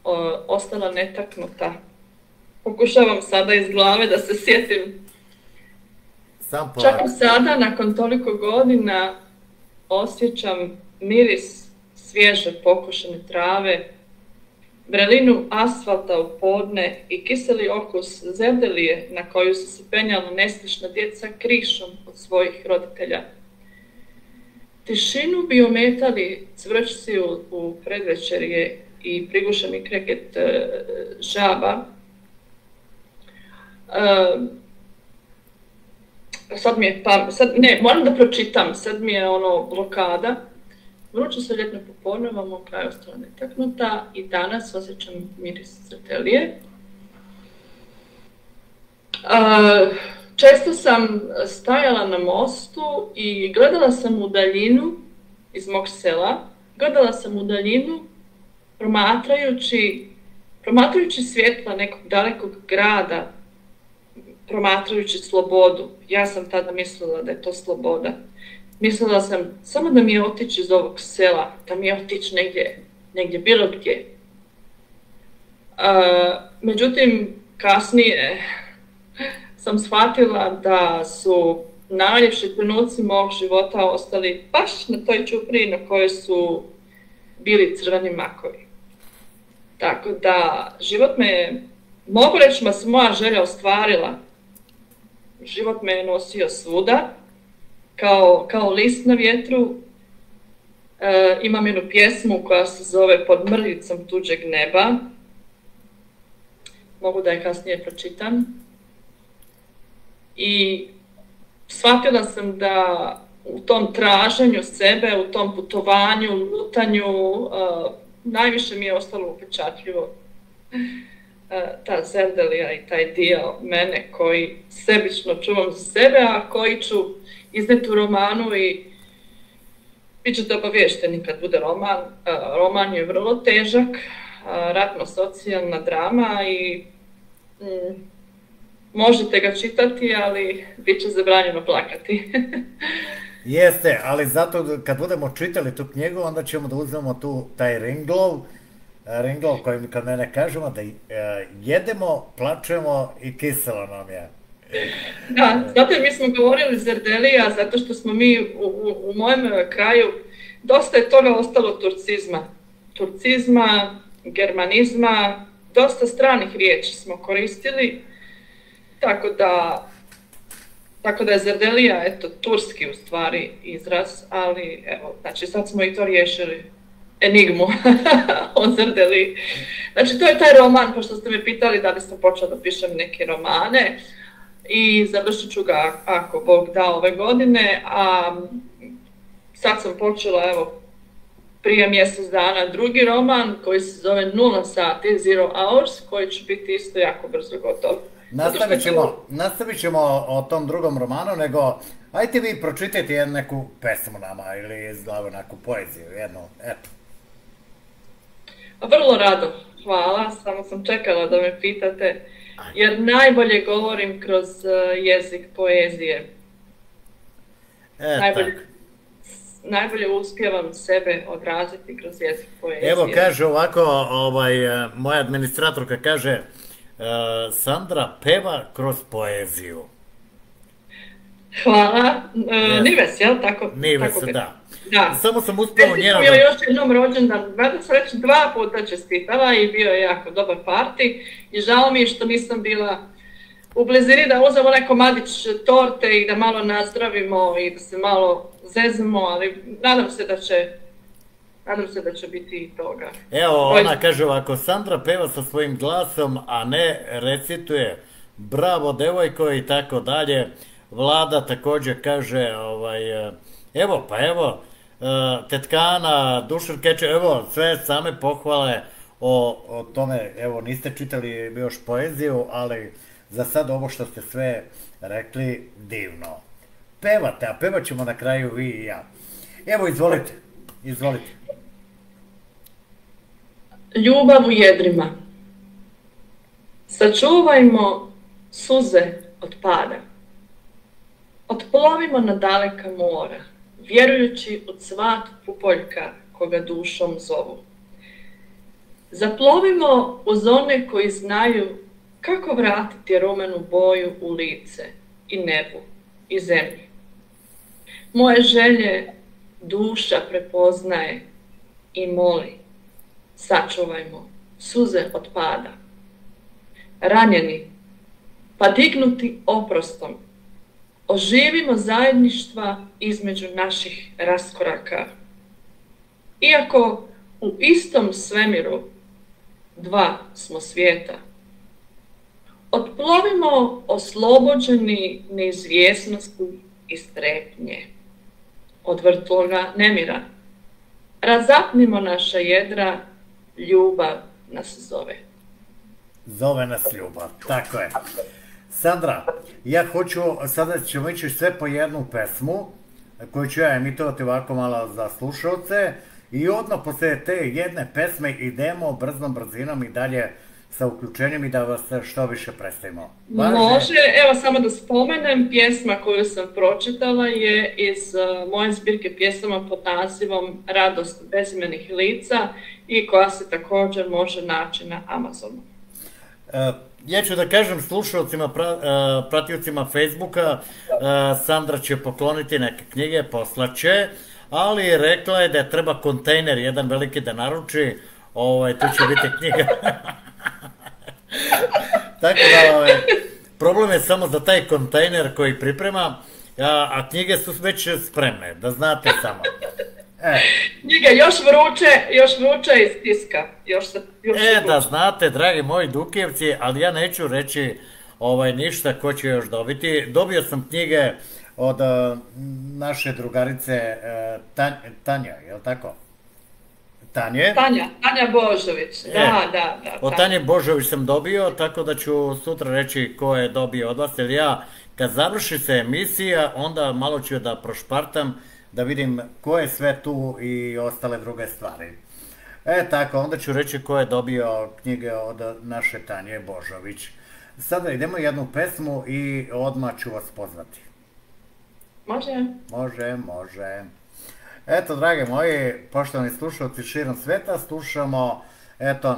o, ostala netaknuta. Pokušavam sada iz glave da se sjetim. Sam. Čak i sada, nakon toliko godina, osjećam miris svježe pokušene trave, vrelinu asfalta u podne i kiseli okus zerdelije na koju su se penjala nestišna djeca krišom od svojih roditelja. Tišinu bi ometali cvrčci u, u predvečerje i prigušeni kreket e, žaba. E, sad mi je pa, sad, ne, moram da pročitam, sad mi je ono blokada. Vruće se ljetno popodneva, mom kraju ostala netaknuta i danas osjećam miris zrtelije. Uh, često sam stajala na mostu i gledala sam u daljinu iz mog sela, gledala sam u daljinu promatrajući, promatrajući svjetla nekog dalekog grada, promatrajući slobodu. Ja sam tada mislila da je to sloboda. Mislila sam samo da mi je otići iz ovog sela, da mi je otići negdje, negdje bilo gdje. Uh, međutim, kasnije sam shvatila da su najljepši trenuci mog života ostali baš na toj čupriji na kojoj su bili crveni makovi. Tako da život me je, mogu reći da se moja želja ostvarila. Život me je nosio svuda, kao, kao list na vjetru. E, imam jednu pjesmu koja se zove Pod mrvicom tuđeg neba. Mogu da je kasnije pročitam. I shvatila sam da u tom traženju sebe, u tom putovanju, lutanju, uh, najviše mi je ostalo upečatljivo uh, ta zerdelija i taj dio mene koji sebično čuvam za sebe, a koji ću izneti u romanu i bit ćete obavješteni kad bude roman. Uh, roman je vrlo težak, ratno-socijalna drama i mm, možete ga čitati, ali bit će zabranjeno plakati. Jeste, ali zato kad budemo čitali tu knjigu, onda ćemo da uzmemo tu taj ringlov, ringlov koji kad mene kažemo da jedemo, plačemo i kiselo nam je. Da, zato jer mi smo govorili Zerdelija, zato što smo mi u, u, u mojem e, kraju, dosta je toga ostalo turcizma. Turcizma, germanizma, dosta stranih riječi smo koristili, tako da, tako da je Zerdelija, eto, turski u stvari izraz, ali evo, znači sad smo i to riješili, enigmu o Zerdeliji. Znači, to je taj roman, pošto ste me pitali da li sam počela da pišem neke romane, i završit ću ga ako Bog da ove godine, a sad sam počela evo prije mjesec dana drugi roman koji se zove Nula sati, Zero Hours, koji će biti isto jako brzo gotov. Nastavit ćemo, nastavit ćemo o tom drugom romanu, nego ajte vi pročitajte jednu neku pesmu nama ili iz glave neku poeziju, jednu, eto. Vrlo rado, hvala, samo sam čekala da me pitate, jer najbolje govorim kroz uh, jezik poezije. E, najbolje, najbolje uspijevam sebe odraziti kroz jezik poezije. Evo kaže ovako, ovaj, e, moja administratorka kaže, e, Sandra peva kroz poeziju. Hvala. Yes. Nives, jel? Tako, Nives, tako da. Da. Samo sam uspio njeno... je još jednom rođendan, valjda sam reći dva puta čestitala i bio je jako dobar parti i žao mi je što nisam bila u blizini da uzmemo neko komadić torte i da malo nazdravimo i da se malo zezemo, ali nadam se da će nadam se da će biti i toga. Evo, Oj. ona kaže ovako, Sandra peva sa svojim glasom, a ne recituje bravo devojko i tako dalje. Vlada također kaže, ovaj, e, evo, pa evo, e, Tetkana, Dušan Keče, evo, sve same pohvale o, o tome, evo, niste čitali još poeziju, ali za sad ovo što ste sve rekli, divno. Pevate, a pevat ćemo na kraju vi i ja. Evo, izvolite, izvolite. Ljubav u jedrima. Sačuvajmo suze od pada. Otplovimo na daleka mora, vjerujući u cvat pupoljka koga dušom zovu. Zaplovimo uz one koji znaju kako vratiti rumenu boju u lice i nebu i zemlji. Moje želje duša prepoznaje i moli sačuvajmo suze od pada. Ranjeni, pa dignuti oprostom, oživimo zajedništva između naših raskoraka. Iako u istom svemiru dva smo svijeta, otplovimo oslobođeni neizvjesnosti i strepnje od vrtloga nemira. Razapnimo naša jedra, ljubav nas zove. Zove nas ljubav, tako je. Sandra, ja hoću, sada ćemo ići sve po jednu pesmu, koju ću ja emitovati ovako malo za slušalce, i odmah posle te jedne pesme idemo brzom brzinom i dalje sa uključenjem i da vas što više predstavimo. Može, evo samo da spomenem, pjesma koju sam pročitala je iz uh, moje zbirke pjesama pod nazivom Radost bezimenih lica i koja se također može naći na Amazonu. E, Ja ću da kažem slušalcima, pra, e, pratiocima Facebooka, e, Sandra će pokloniti neke knjige, poslaće, ali rekla je da treba kontejner jedan veliki da naruči, ovaj, tu će biti knjiga. Tako da, ovaj, problem je samo za taj kontejner koji priprema, a, a knjige su već spremne, da znate samo. E, Knjiga još vruće, još vruće iz tiska. Još se, još E, da znate, dragi moji Dukijevci, ali ja neću reći ovaj, ništa ko će još dobiti. Dobio sam knjige od eh, naše drugarice Tan, Tanja, je li tako? Tanje? Tanja, Tanja Božović, da, E, da, da. Od. Tanje Božović sam dobio, tako da ću sutra reći ko je dobio od vas, jer ja kad završi se emisija, onda malo ću da prošpartam, da vidim ko je sve tu i ostale druge stvari. E tako, onda ću reći ko je dobio knjige od naše Tanje Božović. Sada idemo jednu pesmu i odmah ću vas pozvati. Može? Može, može. Eto, drage moji, poštovani slušalci širom sveta, slušamo, eto,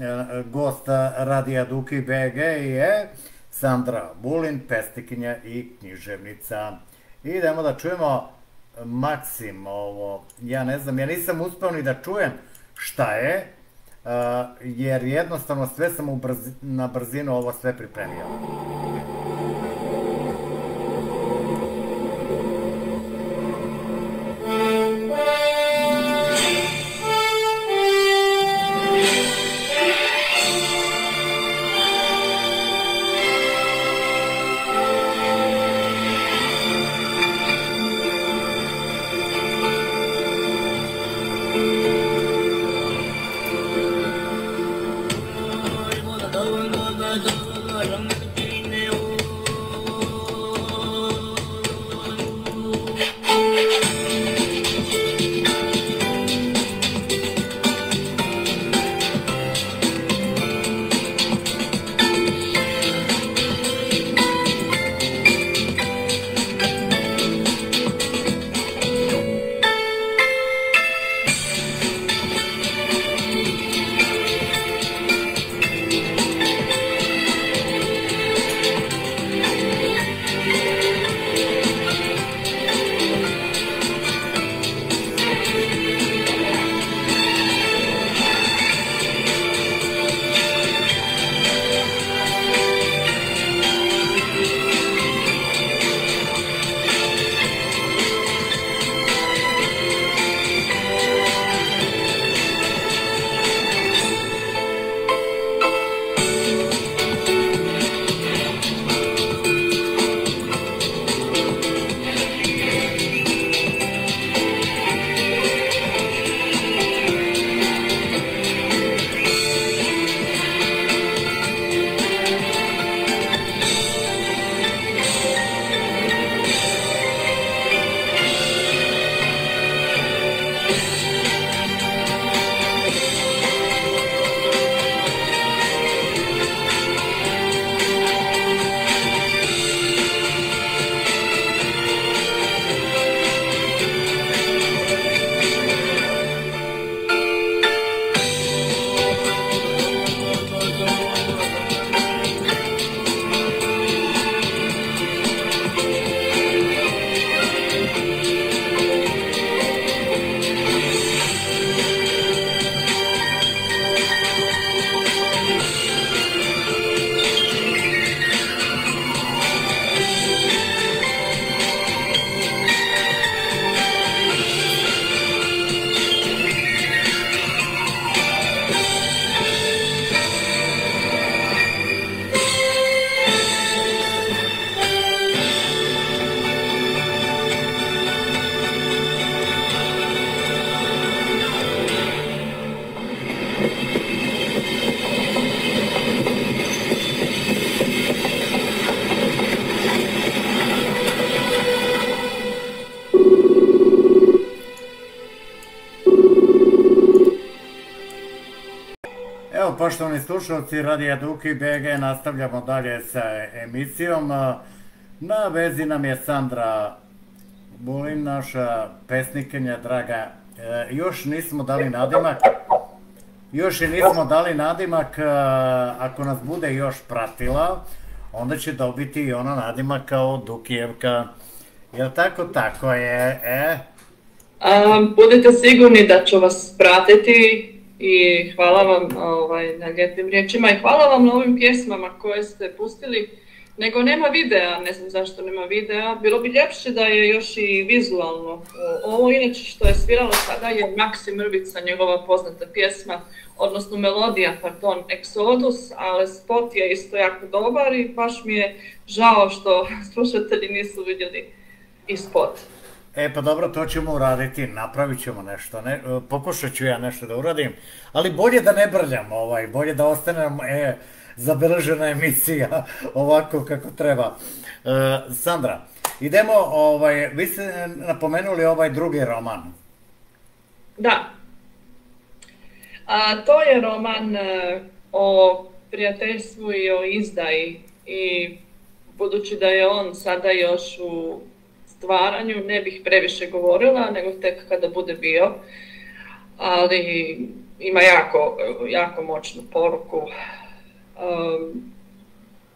e, gost Radija Duki BG je Sandra Bulin, pesnikinja i književnica. Idemo da čujemo Maksim ovo, ja ne znam, ja nisam uspeo ni da čujem šta je, uh, jer jednostavno sve sam brzi, na brzinu ovo sve pripremio. Slušalci Radija Duki BG, nastavljamo dalje sa emisijom. Na vezi nam je Sandra Bulin, naša pesnikinja draga. E, još nismo dali nadimak, još je nismo dali nadimak, ako nas bude još pratila, onda će dobiti i ona nadimak kao Dukijevka. Jel tako? Tako je, e? A, budite sigurni da ću vas pratiti i hvala vam ovaj, na lijepim riječima i hvala vam na ovim pjesmama koje ste pustili. Nego nema videa, ne znam zašto nema videa. Bilo bi ljepše da je još i vizualno. Ovo inače što je sviralo sada je Maxi Mrvica, njegova poznata pjesma, odnosno melodija, pardon, Exodus, ali spot je isto jako dobar i baš mi je žao što slušatelji nisu vidjeli i spot. E pa dobro, to ćemo uraditi, napravit ćemo nešto, ne, e, pokušat ću ja nešto da uradim, ali bolje da ne brljam, ovaj, bolje da ostane e, zabeležena emisija ovako kako treba. E, Sandra, idemo, ovaj, vi ste napomenuli ovaj drugi roman. Da. A, to je roman e, o prijateljstvu i o izdaji i budući da je on sada još u stvaranju ne bih previše govorila, nego tek kada bude bio. Ali ima jako, jako moćnu poruku. Um,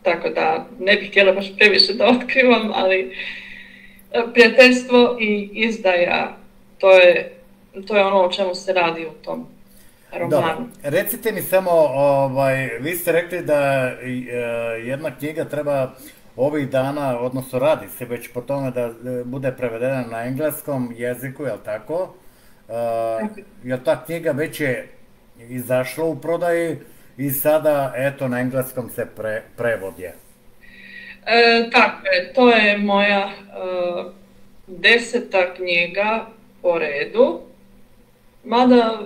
tako da ne bih htjela baš previše da otkrivam, ali e, prijateljstvo i izdaja, to je, to je ono o čemu se radi u tom romanu. recite mi samo, ovaj, vi ste rekli da e, jedna knjiga treba ovih dana, odnosno radi se već po tome da e, bude prevedena na engleskom jeziku, jel tako? E, jel ta knjiga već je izašla u prodaji i sada, eto, na engleskom se pre, prevod je. E, tako je, to je moja e, deseta knjiga po redu. Mada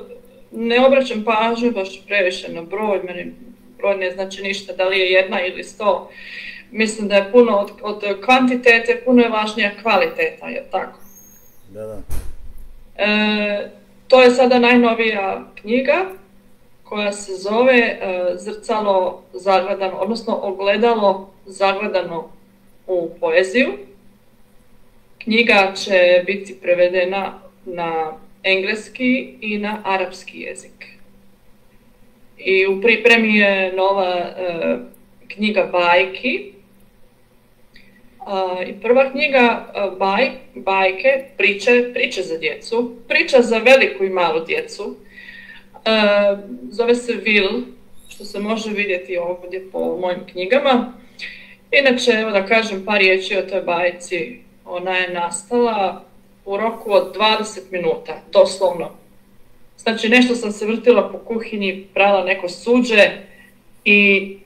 ne obraćam pažnju baš previše na broj, meni broj ne znači ništa, da li je jedna ili sto. Mislim da je puno od, od kvantitete, puno je važnija kvaliteta, je tako? Da, da. E, to je sada najnovija knjiga koja se zove e, Zrcalo zagledano, odnosno ogledalo zagledano u poeziju. Knjiga će biti prevedena na engleski i na arapski jezik. I u pripremi je nova e, knjiga bajki. I prva knjiga baj, bajke, priče, priče za djecu, priča za veliku i malu djecu. Zove se Vil, što se može vidjeti ovdje po mojim knjigama. Inače, evo da kažem par riječi o toj bajci. Ona je nastala u roku od 20 minuta, doslovno. Znači, nešto sam se vrtila po kuhinji, prala neko suđe i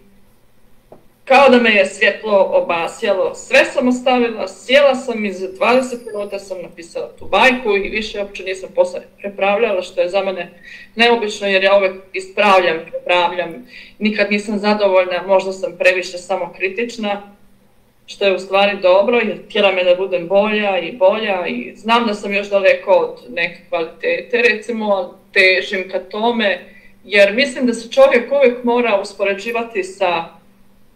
kao da me je svjetlo obasjalo. Sve sam ostavila, sjela sam i za 20 minuta sam napisala tu bajku i više uopće nisam posle prepravljala, što je za mene neobično jer ja uvijek ispravljam, prepravljam. Nikad nisam zadovoljna, možda sam previše samokritična, što je u stvari dobro jer tjera me da budem bolja i bolja i znam da sam još daleko od neke kvalitete, recimo težim ka tome, jer mislim da se čovjek uvijek mora uspoređivati sa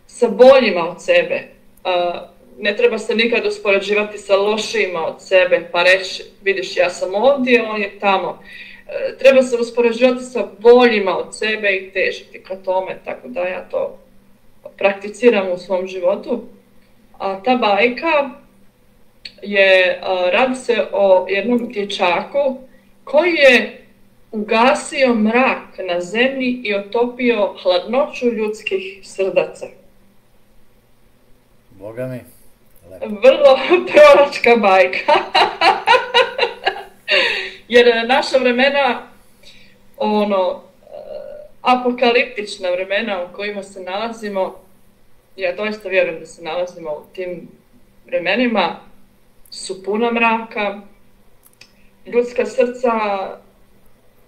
sa boljima od sebe. Uh, ne treba se nikad uspoređivati sa lošijima od sebe, pa reći, vidiš, ja sam ovdje, on je tamo. Uh, treba se uspoređivati sa boljima od sebe i težiti ka tome, tako da ja to prakticiram u svom životu. A ta bajka je, uh, radi se o jednom dječaku koji je ugasio mrak na zemlji i otopio hladnoću ljudskih srdaca. Boga mi. Lepo. Vrlo proročka bajka. Jer naša vremena, ono, apokaliptična vremena u kojima se nalazimo, ja doista vjerujem da se nalazimo u tim vremenima, su puna mraka, ljudska srca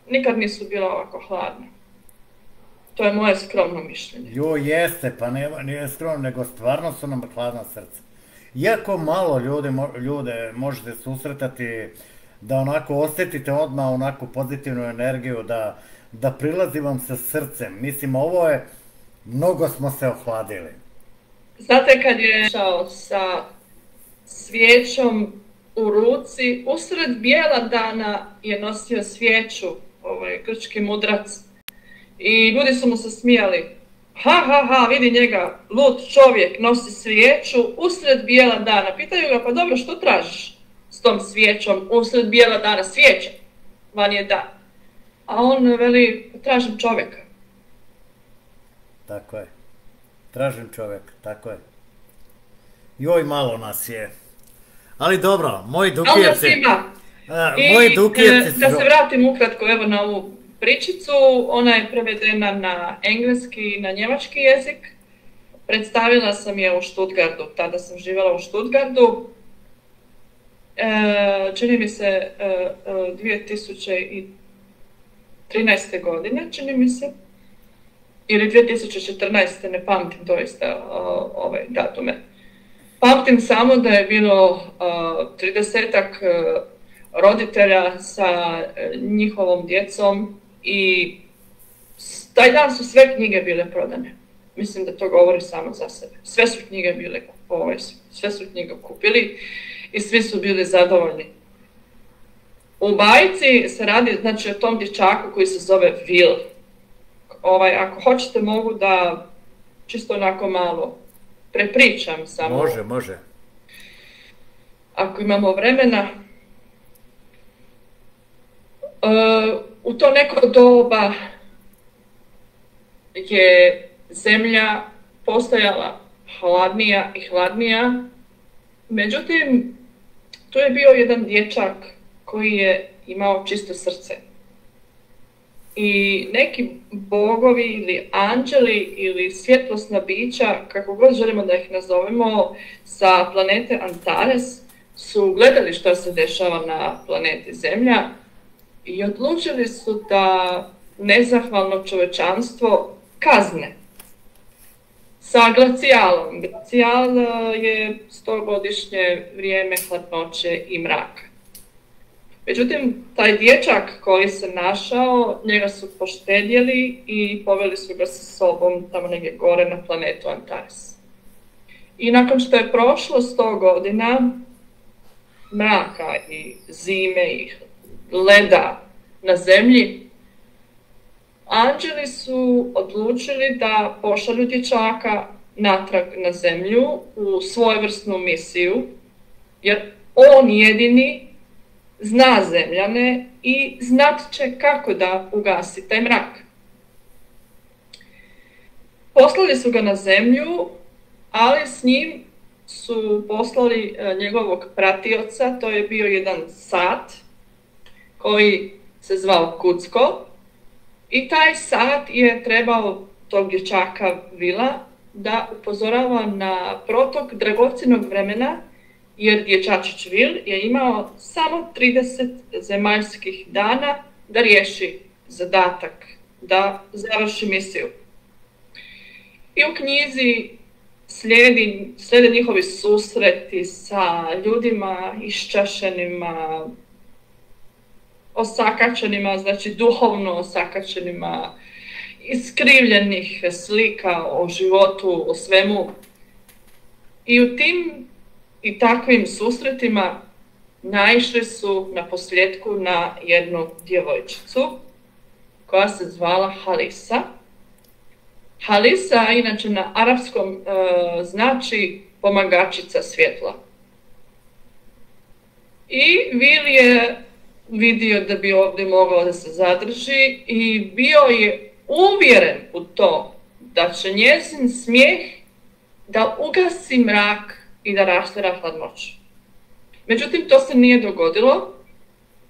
nikad nisu bila ovako hladna. To je moje skromno mišljenje. Jo, jeste, pa ne, nije skromno, nego stvarno su nam hladna srca. Iako malo ljudi, mo- ljude možete susretati da onako osjetite odmah onako pozitivnu energiju, da, da prilazi vam sa srcem. Mislim, ovo je, mnogo smo se ohladili. Znate kad je šao sa svijećom u ruci, usred bijela dana je nosio svijeću, ovaj grčki mudrac, i ljudi su mu se smijali. Ha, ha, ha, vidi njega, lud čovjek nosi svijeću usred bijela dana. Pitaju ga, pa dobro, što tražiš s tom svijećom usred bijela dana? Svijeća, van je dan. A on veli, tražim čovjeka. Tako je. Tražim čovjek, tako je. Joj, malo nas je. Ali dobro, moji dukijevci... moji dukijevci e, da se vratim ukratko evo na ovu pričicu, ona je prevedena na engleski i na njemački jezik. Predstavila sam je u Stuttgartu, tada sam živjela u Stuttgartu. E, čini mi se e, e, 2013. godine, čini mi se. Ili 2014. ne pamtim doista o, ovaj datume. Pamtim samo da je bilo tridesetak roditelja sa e, njihovom djecom i taj dan su sve knjige bile prodane. Mislim da to govori samo za sebe. Sve su knjige bile ovaj, sve su knjige kupili i svi su bili zadovoljni. U bajci se radi znači o tom dječaku koji se zove Will. Ovaj, ako hoćete mogu da čisto onako malo prepričam samo. Može, može. Ako imamo vremena. E, u to neko doba je zemlja postajala hladnija i hladnija. Međutim, tu je bio jedan dječak koji je imao čisto srce. I neki bogovi ili anđeli ili svjetlosna bića, kako god želimo da ih nazovemo, sa planete Antares su gledali što se dešava na planeti Zemlja i odlučili su da nezahvalno čovečanstvo kazne sa glacijalom. Glacijal eh, je stogodišnje vrijeme hladnoće i mraka. Međutim, taj dječak koji se našao, njega su poštedjeli i poveli su ga sa sobom tamo negdje gore na planetu Antares. I nakon što je prošlo sto godina mraka i zime i leda na zemlji, anđeli su odlučili da pošalju dječaka natrag na zemlju u svojevrsnu misiju, jer on jedini zna zemljane i znat će kako da ugasi taj mrak. Poslali su ga na zemlju, ali s njim su poslali e, njegovog pratioca, to je bio jedan sat koji se zvao Kucko i taj sat je trebao tog dječaka Vila da upozorava na protok dragocjenog vremena jer dječačić Vil je imao samo 30 zemaljskih dana da riješi zadatak, da završi misiju. I u knjizi slijedi, slijede njihovi susreti sa ljudima iščašenima, osakačenima, znači duhovno osakačenima, iskrivljenih slika o životu, o svemu. I u tim i takvim susretima naišli su na posljedku na jednu djevojčicu koja se zvala Halisa. Halisa, inače na arapskom, e, znači pomagačica svjetla. I Vil je vidio da bi ovdje mogao da se zadrži i bio je uvjeren u to da će njezin smijeh da ugasi mrak i da rastera hladnoću. Međutim, to se nije dogodilo,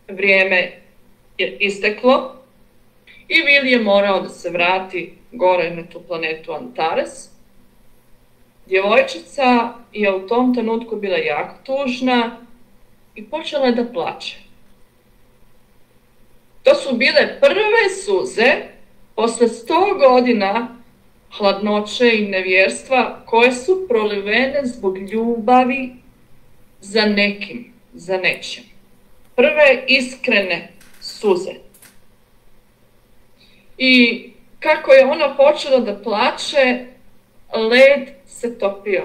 vrijeme je isteklo i Will je morao da se vrati gore na tu planetu Antares. Djevojčica je u tom trenutku bila jako tužna i počela je da plaće. To su bile prve suze posle sto godina hladnoće i nevjerstva koje su prolivene zbog ljubavi za nekim, za nečim. Prve iskrene suze. I kako je ona počela da plače, led se topio.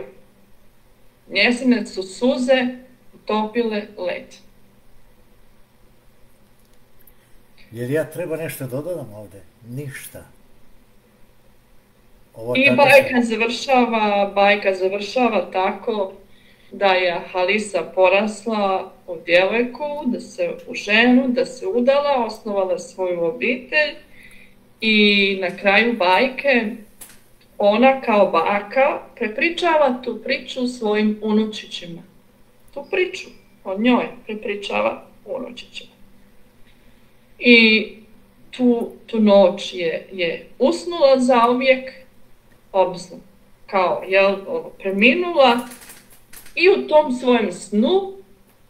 Njezine su suze topile led. Jer ja treba nešto dodam ovdje? Ništa. Ovo I bajka se- završava, bajka završava tako da je Halisa porasla u djevojku, da se u ženu, da se udala, osnovala svoju obitelj i na kraju bajke ona kao baka prepričava tu priču svojim unučićima. Tu priču o njoj prepričava unučićima. I tu, tu noć je, je usnula zauvijek, odnosno kao jel, ono, preminula i u tom svojem snu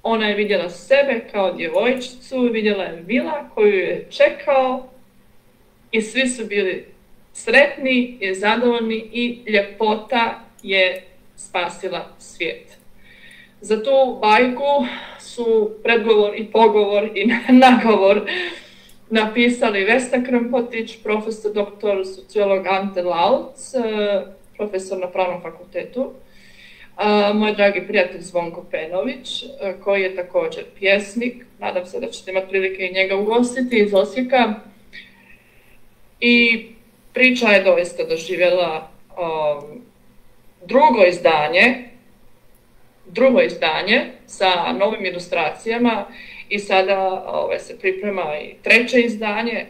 ona je vidjela sebe kao djevojčicu, vidjela je Vila koju je čekao i svi su bili sretni i zadovoljni i ljepota je spasila svijet. Za tu bajku su predgovor i pogovor i nagovor napisali Vesna Krmpotić, profesor doktor sociolog Ante Lauc, eh, profesor na pravnom fakultetu, a, moj dragi prijatelj Zvonko Penović, eh, koji je također pjesnik, nadam se da ćete imati prilike i njega ugostiti iz Osijeka. I priča je doista doživjela drugo izdanje, drugo izdanje sa novim ilustracijama i sada ovaj, se priprema i treće izdanje,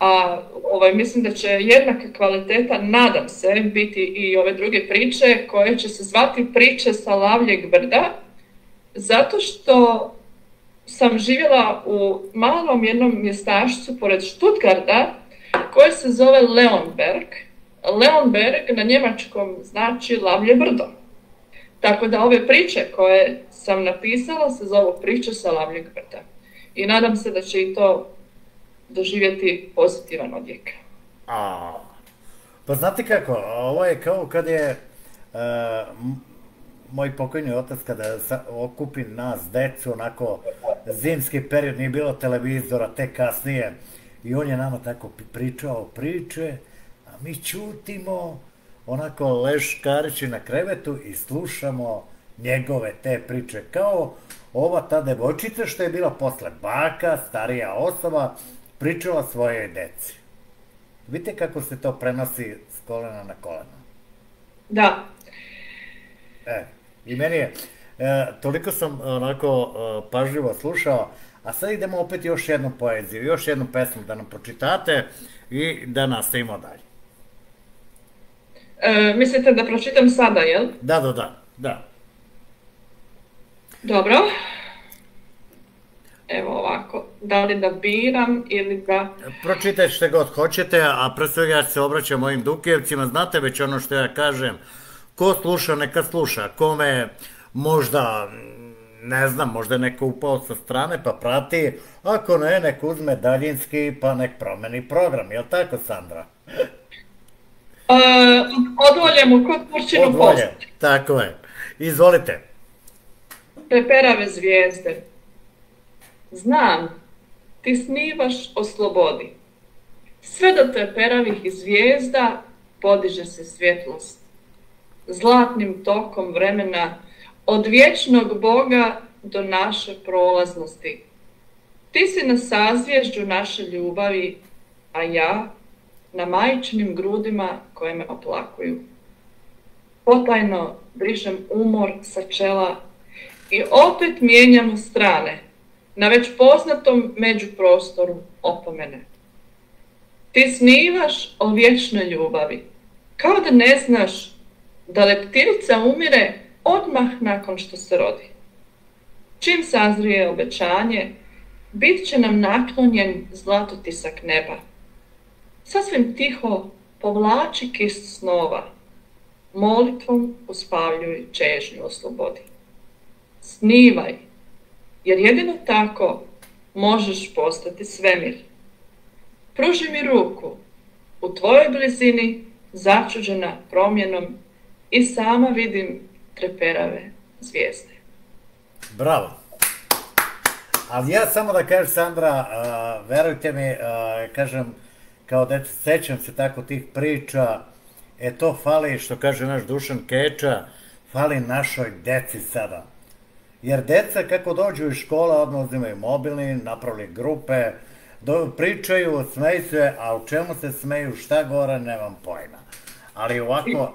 a ovaj, mislim da će jednaka kvaliteta, nadam se, biti i ove druge priče koje će se zvati priče sa Lavljeg brda, zato što sam živjela u malom jednom mjestašcu pored Stuttgarta koje se zove Leonberg. Leonberg na njemačkom znači Lavlje brdo. Tako da ove priče koje sam napisala se zovu priče sa Lavljeg brda. I nadam se da će i to doživjeti pozitivan odjek. A, pa znate kako, ovo je kao kad je m- moj pokojni otac kada sa- okupi nas, decu, onako zimski period, nije bilo televizora, te kasnije, i on je nama tako pričao priče, a mi čutimo, onako leškareći na krevetu i slušamo njegove te priče, kao ova ta devojčica što je bila posle baka, starija osoba, pričala svojoj deci. Vidite kako se to prenosi s kolena na koleno. Da, E, i meni je, e, toliko sam onako e, pažljivo slušao, a sad idemo opet još jednu poeziju, još jednu pesmu da nam pročitate i da nastavimo dalje. E, mislite da pročitam sada, jel? Da, da, da, da. Dobro. Evo ovako, da li da biram ili da... Pročitajte što god hoćete, a pre svega ja se obraćam mojim Dukijevcima, znate već ono što ja kažem, ko sluša neka sluša, kome možda, ne znam, možda je neko upao sa strane pa prati, ako ne, nek uzme daljinski pa nek promeni program, jel tako Sandra? E, odvoljem u kod Turčinu Odvolje, post. tako je. Izvolite. Peperave zvijezde. Znam, ti snivaš o slobodi. Sve do teperavih zvijezda podiže se svjetlost. Zlatnim tokom vremena od vječnog Boga do naše prolaznosti. Ti si na sazvježđu naše ljubavi, a ja na majčinim grudima koje me oplakuju. Potajno brišem umor sa čela i opet mijenjamo strane na već poznatom međuprostoru opomene. Ti snivaš o vječnoj ljubavi, kao da ne znaš da leptirica umire odmah nakon što se rodi. Čim sazrije obećanje, bit će nam naklonjen zlatotisak neba. Sasvim tiho povlači kist snova, molitvom uspavljuj čežnju o slobodi. Snivaj, jer jedino tako možeš postati svemir. Pruži mi ruku, u tvojoj blizini, začuđena promjenom, i sama vidim treperave zvijezde. Bravo. Ali ja samo da kažem, Sandra, a, verujte mi, kažem, kao dete, sećam se tako tih priča, e to fali, što kaže naš Dušan Keča, fali našoj deci sada. Jer deca kako dođu iz škola odmah uzimaju mobilni, napravili grupe, do, pričaju, smeju se, a u čemu se smeju, šta gore, nemam pojma. Ali ovako,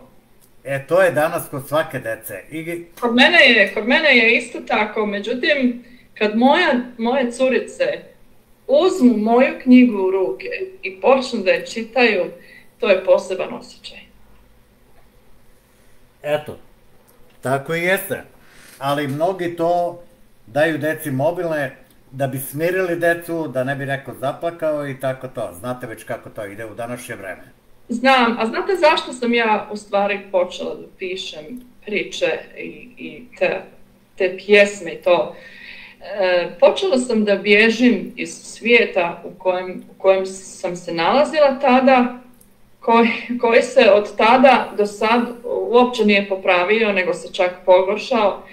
e to je danas kod svake dece. I, Kod mene je, kod mene je isto tako, međutim, kad moja, moje curice uzmu moju knjigu u ruke i počnu da je čitaju, to je poseban osjećaj. Eto, tako i jeste. Ali mnogi to daju deci mobilne da bi smirili decu, da ne bi neko zaplakao i tako to. Znate već kako to ide u današnje vreme. Znam, a znate zašto sam ja u stvari počela da pišem priče i, i te, te pjesme i to? E, počela sam da bježim iz svijeta u kojem, u kojem sam se nalazila tada, koji, koji se od tada do sad uopće nije popravio, nego se čak pogoršao.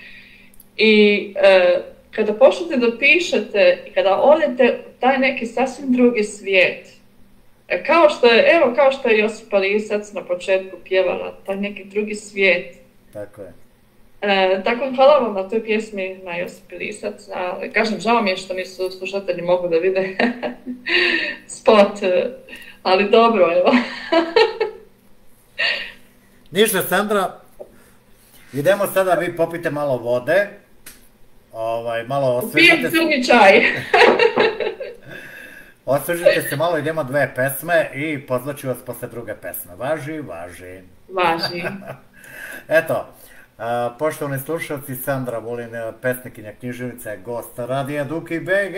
I e, kada počnete da pišete i kada odete taj neki sasvim drugi svijet, e, kao što je, evo kao što je Josipa Lisac na početku pjevala, taj neki drugi svijet. Tako je. E, tako hvala vam na toj pjesmi na Josip Lisac. A, kažem, žao mi je što nisu slušatelji mogu da vide spot, e, ali dobro, evo. Ništa, Sandra, Idemo sada, vi popite malo vode, ovaj, malo osvežite se, čaj. osvežite se malo, idemo dve pesme i pozvaću vas posle druge pesme. Važi, važi. Važi. Eto, a, poštovani slušalci, Sandra Vulin, pesnikinja književnica, gost Radija Duki BG.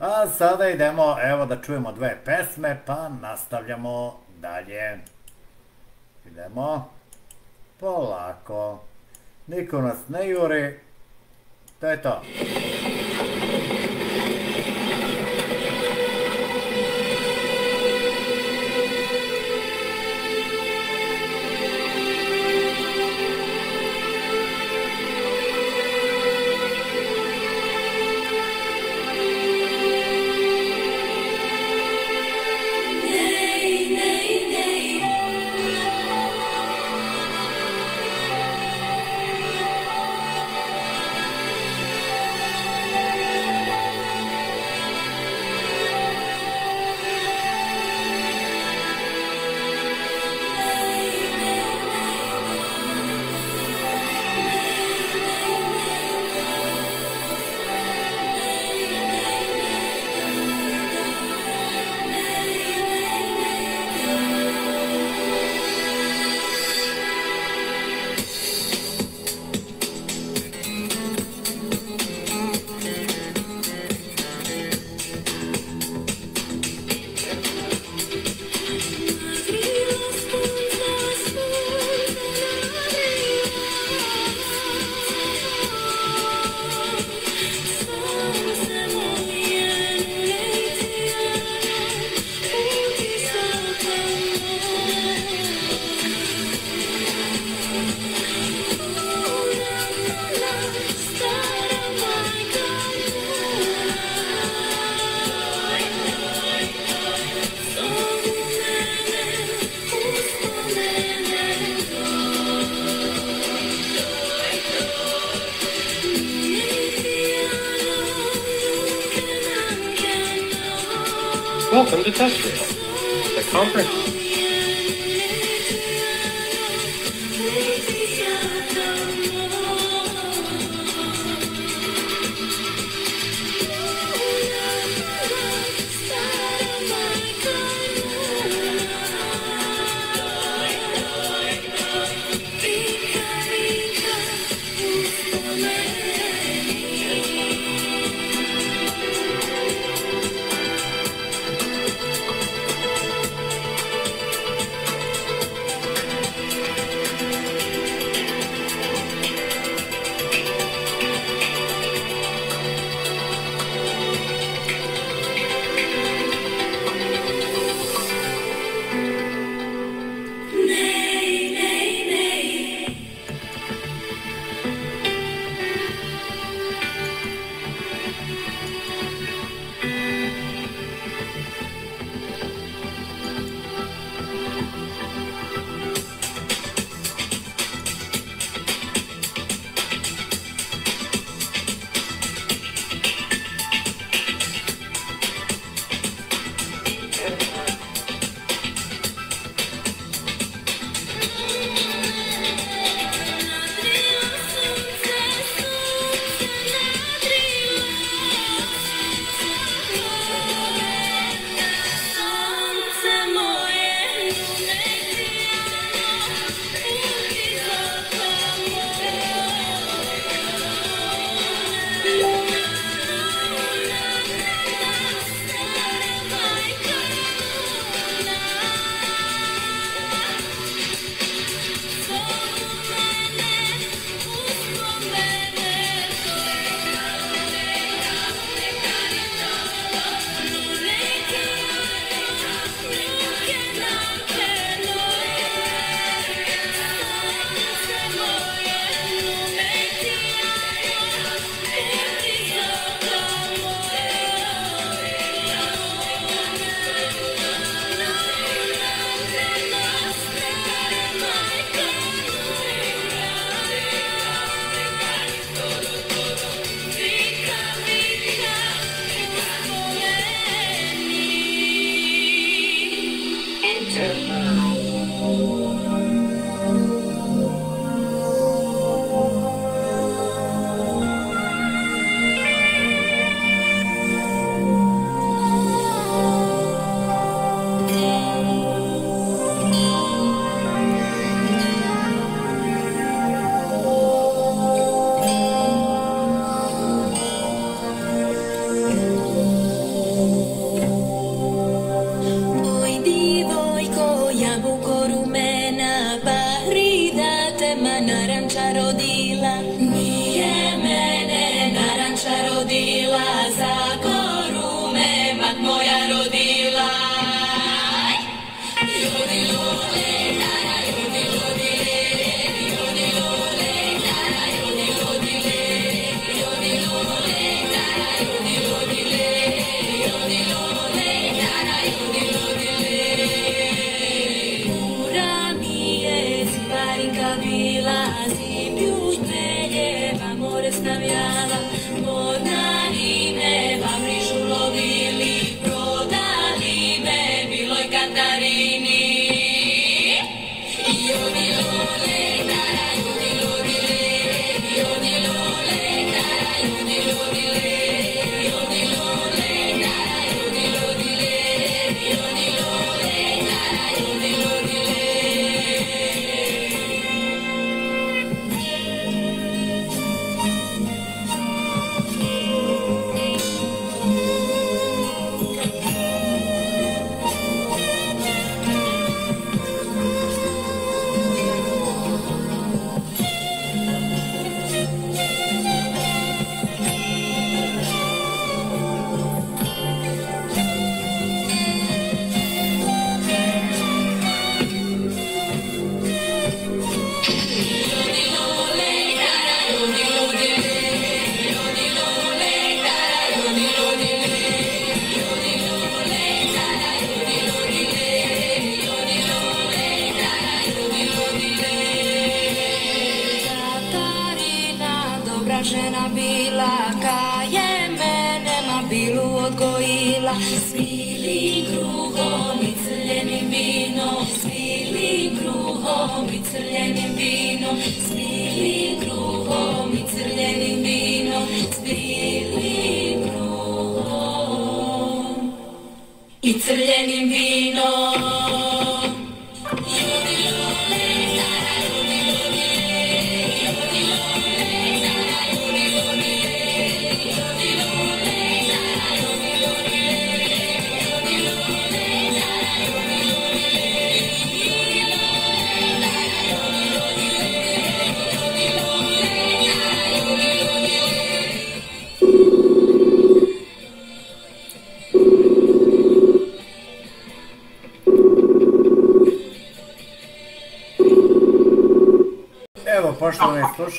A sada idemo, evo da čujemo dve pesme, pa nastavljamo dalje. Idemo. Polako. Niko nas ne juri. To je to. Welcome to TouchRail, the conference.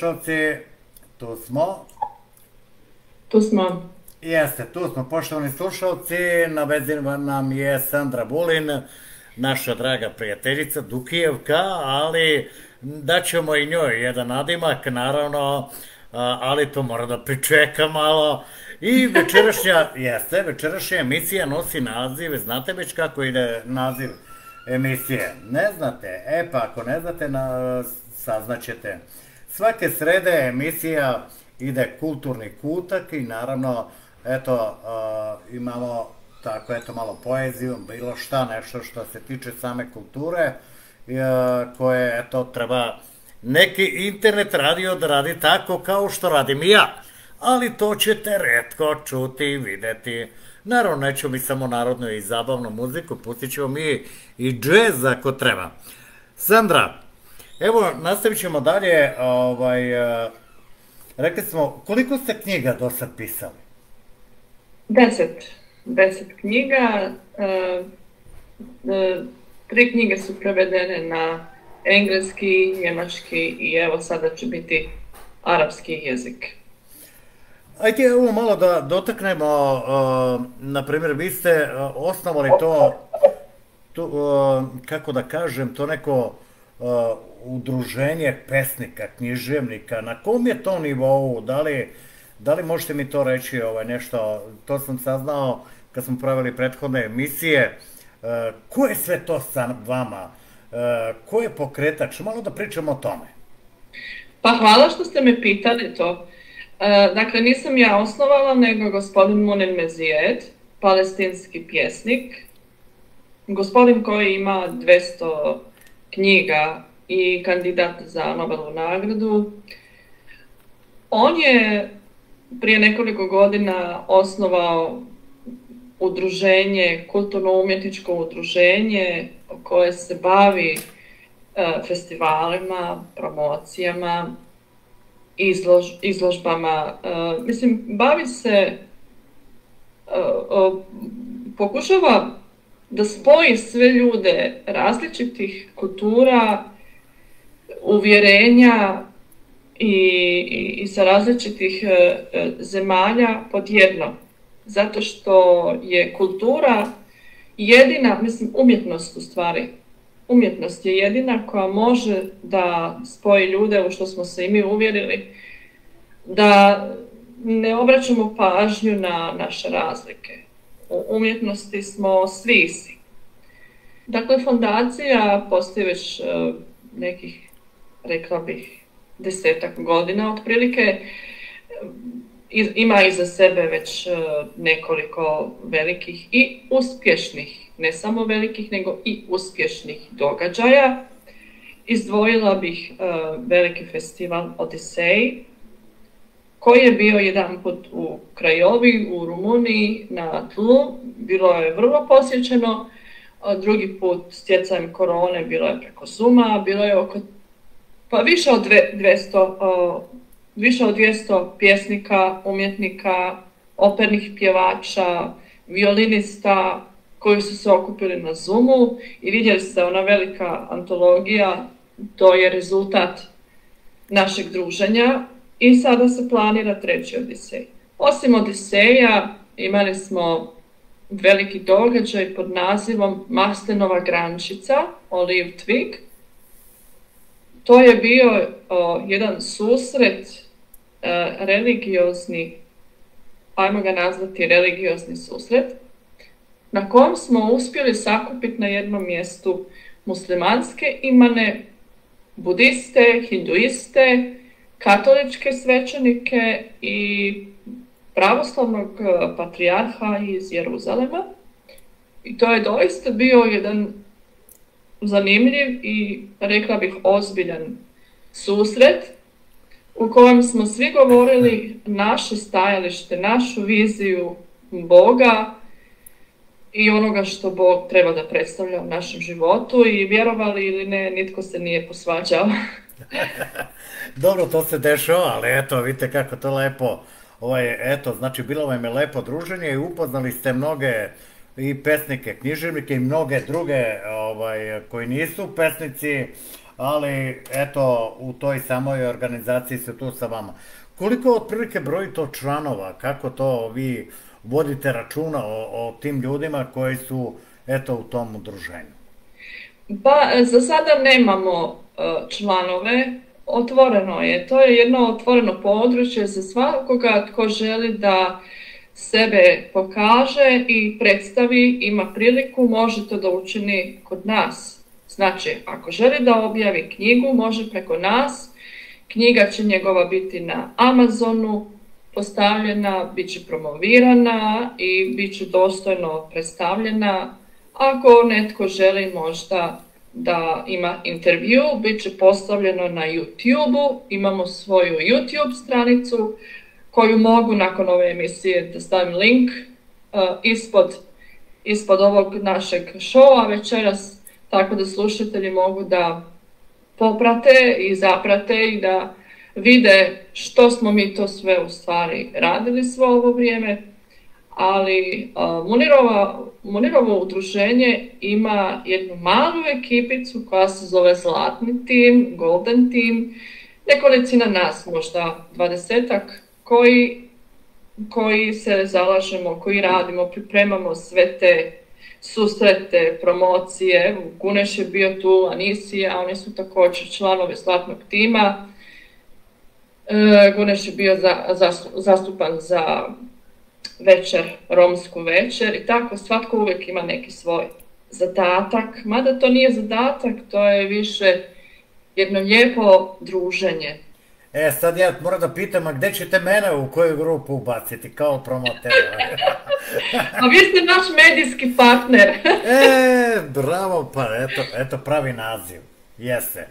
Slušalci, tu smo. Tu smo. Jeste, tu smo, poštovani slušalci, na vezi nam je Sandra Bulin, naša draga prijateljica Dukijevka, ali daćemo i njoj jedan nadimak, naravno, ali to mora da pričeka malo. I večerašnja, jeste, večerašnja emisija nosi naziv, znate već kako ide naziv emisije? Ne znate? E pa ako ne znate, na, saznaćete. Svake srede emisija ide kulturni kutak i naravno, eto, imamo tako, eto, malo poeziju, bilo šta, nešto što se tiče same kulture, koje, eto, treba neki internet radio da radi tako kao što radim i ja. Ali to ćete redko čuti i videti. Naravno, nećemo mi samo narodnu i zabavnu muziku, pustit ćemo mi i džez ako treba. Sandra, evo, nastavit ćemo dalje, ovaj, eh, rekli smo, koliko ste knjiga do sad pisali? Deset. Deset knjiga. e, e, tri knjige su prevedene na engleski, njemački i evo sada će biti arapski jezik. Ajde, evo malo da dotaknemo, uh, na primjer, vi ste uh, osnovali to, to uh, kako da kažem, to neko udruženje pesnika, književnika, na kom je to nivou, da li, da li možete mi to reći, ovaj, nešto, to sam saznao kad smo pravili prethodne emisije, uh, ko je sve to sa vama, uh, ko je pokretač, malo da pričamo o tome. Pa hvala što ste me pitali to. E, dakle, nisam ja osnovala, nego gospodin Munin Mezijed, palestinski pjesnik. Gospodin koji ima 200 knjiga i kandidat za Nobelovu nagradu. On je prije nekoliko godina osnovao udruženje, kulturno-umjetničko udruženje koje se bavi e, festivalima, promocijama, izlož, izložbama. E, mislim, bavi se, e, pokušava da spoji sve ljude različitih kultura, uvjerenja i, i, i sa različitih e, e, zemalja pod jedno. Zato što je kultura jedina, mislim umjetnost u stvari, umjetnost je jedina koja može da spoji ljude u što smo se i mi uvjerili, da ne obraćamo pažnju na naše razlike. U umjetnosti smo svi isti. Dakle, fondacija postoji već e, nekih, rekla bih, desetak godina otprilike. I- Ima iza sebe već e, nekoliko velikih i uspješnih, ne samo velikih, nego i uspješnih događaja. Izdvojila bih e, veliki festival Odisej, koji je bio jedan put u Krajovi, u Rumuniji, na tlu. Bilo je vrlo posjećeno, a drugi put stjecajem korone bilo je preko Zuma, bilo je oko pa više od dve- 200, o, više od 200 pjesnika, umjetnika, opernih pjevača, violinista koji su se okupili na Zumu i vidjeli ste ona velika antologija, to je rezultat našeg druženja i sada se planira treći Odisej. Osim Odiseja imali smo veliki događaj pod nazivom Maslinova grančica, Olive Twig. To je bio o, jedan susret e, religiozni, ajmo ga nazvati religiozni susret, na kojem smo uspjeli sakupiti na jednom mjestu muslimanske imane, budiste, hinduiste, katoličke svećenike i pravoslavnog e, patrijarha iz Jeruzalema. I to je doista bio jedan zanimljiv i rekla bih ozbiljan susret u kojem smo svi govorili naše stajalište, našu viziju Boga i onoga što Bog treba da predstavlja u našem životu i vjerovali ili ne, nitko se nije posvađao. Dobro, to se dešava, ali eto, vidite kako to lepo, ovaj, eto, znači bilo vam je lepo druženje i upoznali ste mnoge i pesnike, književnike i mnoge druge ovaj, koji nisu pesnici, ali eto, u toj samoj organizaciji su tu sa vama. Koliko otprilike broji to članova, kako to vi vodite računa o, o tim ljudima koji su, eto, u tom udruženju? Pa za sada nemamo e, članove, otvoreno je. To je jedno otvoreno područje za svakoga tko želi da sebe pokaže i predstavi, ima priliku, može to da učini kod nas. Znači, ako želi da objavi knjigu, može preko nas. Knjiga će njegova biti na Amazonu, postavljena, bit će promovirana i bit će dostojno predstavljena. Ako netko želi možda da ima intervju, bit će postavljeno na YouTube-u, imamo svoju YouTube stranicu koju mogu nakon ove emisije da stavim link uh, ispod, ispod ovog našeg showa večeras, tako da slušatelji mogu da poprate i zaprate i da vide što smo mi to sve u stvari radili svo ovo vrijeme, ali uh, Munirova, Munirovo udruženje ima jednu malu ekipicu koja se zove Zlatni tim, Golden team, nekolicina nas, možda dvadesetak, koji, koji se zalažemo, koji radimo, pripremamo sve te susrete, promocije. Guneš je bio tu, Anisija, oni su također članovi Zlatnog tima. E, Guneš je bio za, za- zastupan za večer, romsku večer i tako svatko uvijek ima neki svoj zadatak, mada to nije zadatak, to je više jedno lijepo druženje. E, sad ja moram da pitam, a gde ćete mene u koju grupu ubaciti kao promotera? A vi ste naš medijski partner. E, bravo, pa eto, eto pravi naziv. Jeste.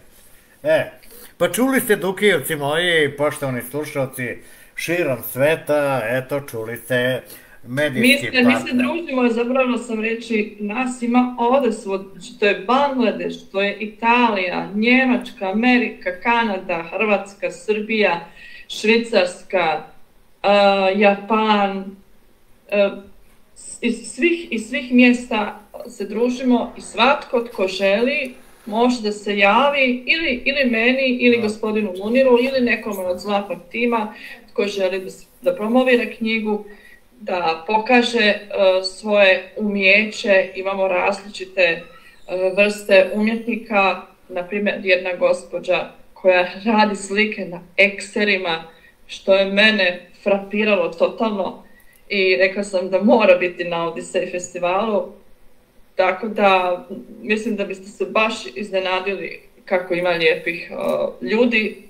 E, pa čuli ste Dukijevci moji, poštovani slušalci širom sveta, eto čuli ste medijski se, mi se družimo, zapravo sam reći, nas ima ovdje znači to je Bangladeš, to je Italija, Njemačka, Amerika, Kanada, Hrvatska, Srbija, Švicarska, uh, Japan, uh, iz svih, iz svih mjesta se družimo i svatko tko želi može da se javi ili, ili meni, ili gospodinu Muniru, ili nekome od zlatnog tima tko želi da, da promovira knjigu, da pokaže uh, svoje umjeće. Imamo različite uh, vrste umjetnika, na primjer jedna gospođa koja radi slike na ekserima, što je mene frapiralo totalno i rekla sam da mora biti na Odisej festivalu. Tako da mislim da biste se baš iznenadili kako ima lijepih uh, ljudi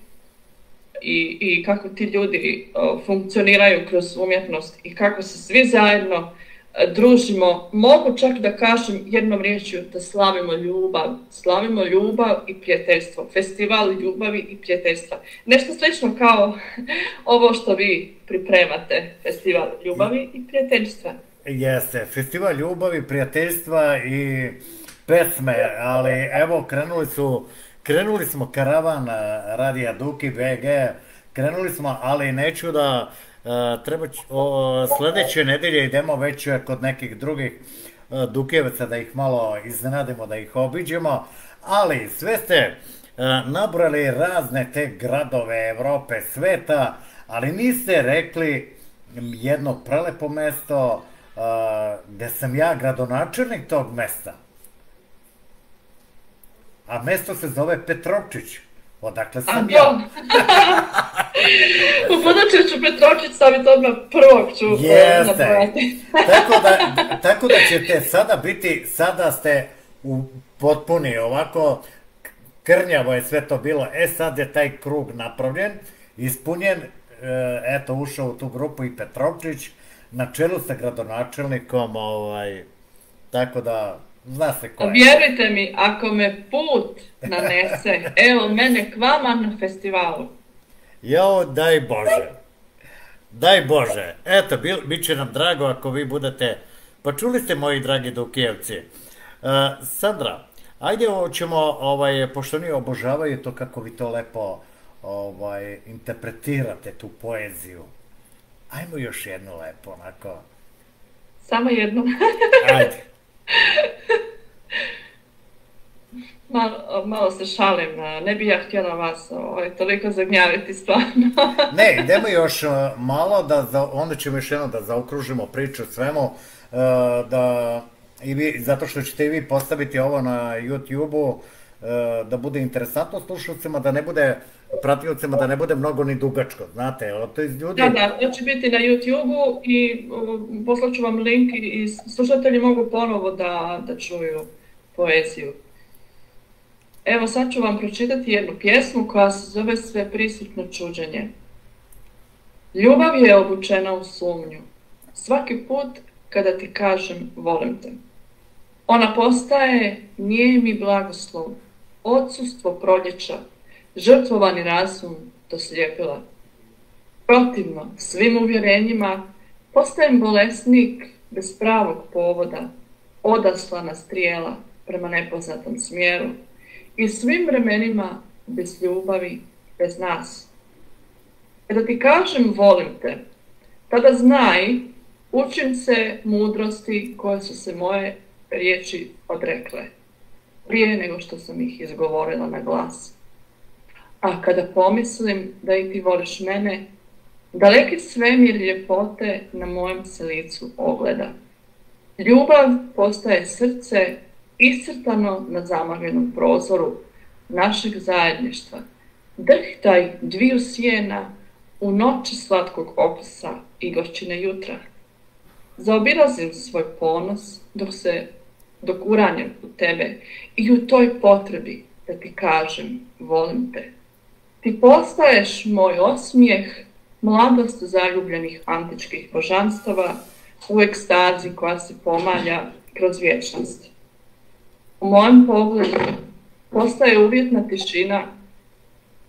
i, i kako ti ljudi uh, funkcioniraju kroz umjetnost i kako se svi zajedno uh, družimo. Mogu čak da kažem jednom riječju da slavimo ljubav. Slavimo ljubav i prijateljstvo. Festival ljubavi i prijateljstva. Nešto slično kao ovo što vi pripremate. Festival ljubavi i prijateljstva. Jeste, festival ljubavi, prijateljstva i pesme, ali evo krenuli su, krenuli smo karavan eh, Radija Duki BG, krenuli smo, ali neću da eh, treba, o, sljedeće nedelje idemo već eh, kod nekih drugih Dukijevaca da ih malo iznenadimo, da ih obiđemo, ali sve ste nabrali razne te gradove Evrope, sveta, ali niste rekli jedno prelepo mesto gde sam ja gradonačelnik tog mesta. A mesto se zove Petrovčić. Odakle A sam ja. U buduće ću Petročić staviti odmah prvog ću uh, Jeste. tako, da, tako da ćete sada biti, sada ste u potpuni ovako, krnjavo je sve to bilo. E sad je taj krug napravljen, ispunjen, e, eto ušao u tu grupu i Petrovčić, na čelu sa gradonačelnikom, ovaj, tako da zna se ko je. Vjerujte mi, ako me put nanese, evo mene k vama na festivalu. Jao, daj Bože. Daj Bože. Eto, bil, bit će nam drago ako vi budete... Pa čuli ste, moji dragi Dukijevci. E, Sandra, ajde ćemo, ovaj, pošto oni obožavaju to kako vi to lepo ovaj, interpretirate tu poeziju. Ajmo još jednu lepo, onako. Samo jedno. Ajde. Malo, malo se šalim, ne bi ja htjela vas ovaj, toliko zagnjaviti stvarno. Ne, idemo još malo, da za, onda ćemo još jedno da zaokružimo priču svemu, da i vi, zato što ćete i vi postaviti ovo na YouTube-u, da bude interesantno slušalcima, da ne bude pratiocima, da ne bude mnogo ni dugačko, znate, o, to iz ljudi... Da, da, to će biti na YouTube-u i poslat ću vam link i, slušatelji mogu ponovo da, da čuju poeziju. Evo sad ću vam pročitati jednu pjesmu koja se zove Sve prisutno čuđenje. Ljubav je obučena u sumnju. Svaki put kada ti kažem volim te. Ona postaje nijemi blagoslov, odsustvo proljeća, žrtvovani razum doslijepila. Protivno svim uvjerenjima, postajem bolesnik bez pravog povoda, odaslana strijela prema nepoznatom smjeru i svim vremenima bez ljubavi, bez nas. Kada ti kažem volim te, tada znaj, učim se mudrosti koje su se moje riječi odrekle, prije nego što sam ih izgovorila na glas. A kada pomislim da i ti voliš mene, daleki svemir ljepote na mojem se licu ogleda. Ljubav postaje srce iscrtano na zamagljenom prozoru našeg zajedništva. Drhtaj dviju sjena u noći slatkog okusa i gorčine jutra. Zaobilazim svoj ponos dok se dok uranjem u tebe i u toj potrebi da ti kažem volim te. Ti postaješ moj osmijeh, mladost zaljubljenih antičkih božanstava u ekstazi koja se pomalja kroz vječnost. U mojem pogledu postaje uvjetna tišina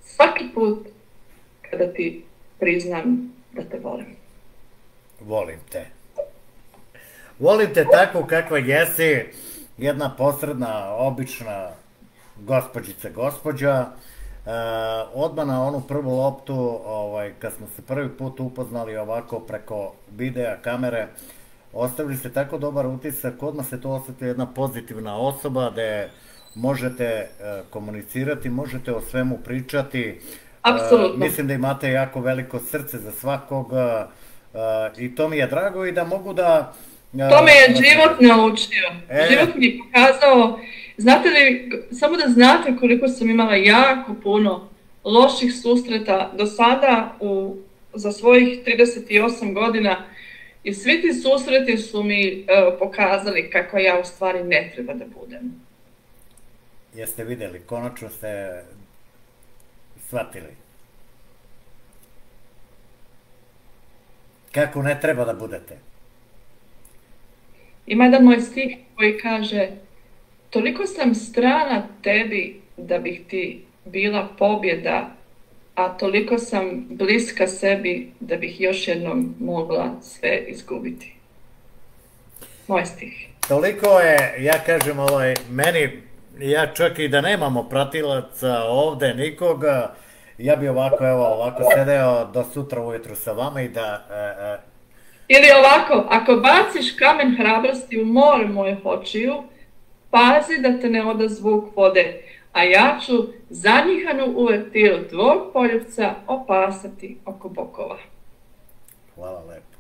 svaki put kada ti priznam da te volim. Volim te. Volim te tako kakva jesi, jedna posredna, obična gospođica, gospođa. E, odmah na onu prvu loptu, ovaj, kad smo se prvi put upoznali ovako preko videa, kamere, ostavili ste tako dobar utisak, odmah se to osjeti jedna pozitivna osoba, da možete e, komunicirati, možete o svemu pričati. E, Apsolutno. mislim da imate jako veliko srce za svakog i to mi je drago i da mogu da... To me je život naučio. E. Život mi je pokazao, znate li, samo da znate koliko sam imala jako puno loših susreta do sada u, za svojih 38 godina i svi ti susreti su mi evo, pokazali kako ja u stvari ne treba da budem. Jeste vidjeli, konačno ste shvatili. Kako ne treba da budete. Ima jedan moj stih koji kaže Toliko sam strana tebi da bih ti bila pobjeda, a toliko sam bliska sebi da bih još jednom mogla sve izgubiti. Moj stih. Toliko je, ja kažem, ovaj, meni, ja čak i da nemamo pratilaca ovde nikoga, ja bi ovako, evo, ovako sedeo do sutra ujutru sa vama i da e, e, Ili ovako, ako baciš kamen hrabrosti u more moje očiju, pazi da te ne oda zvuk vode, a ja ću zanjihanu uvertiru tvog poljubca opasati oko bokova. Hvala lepo.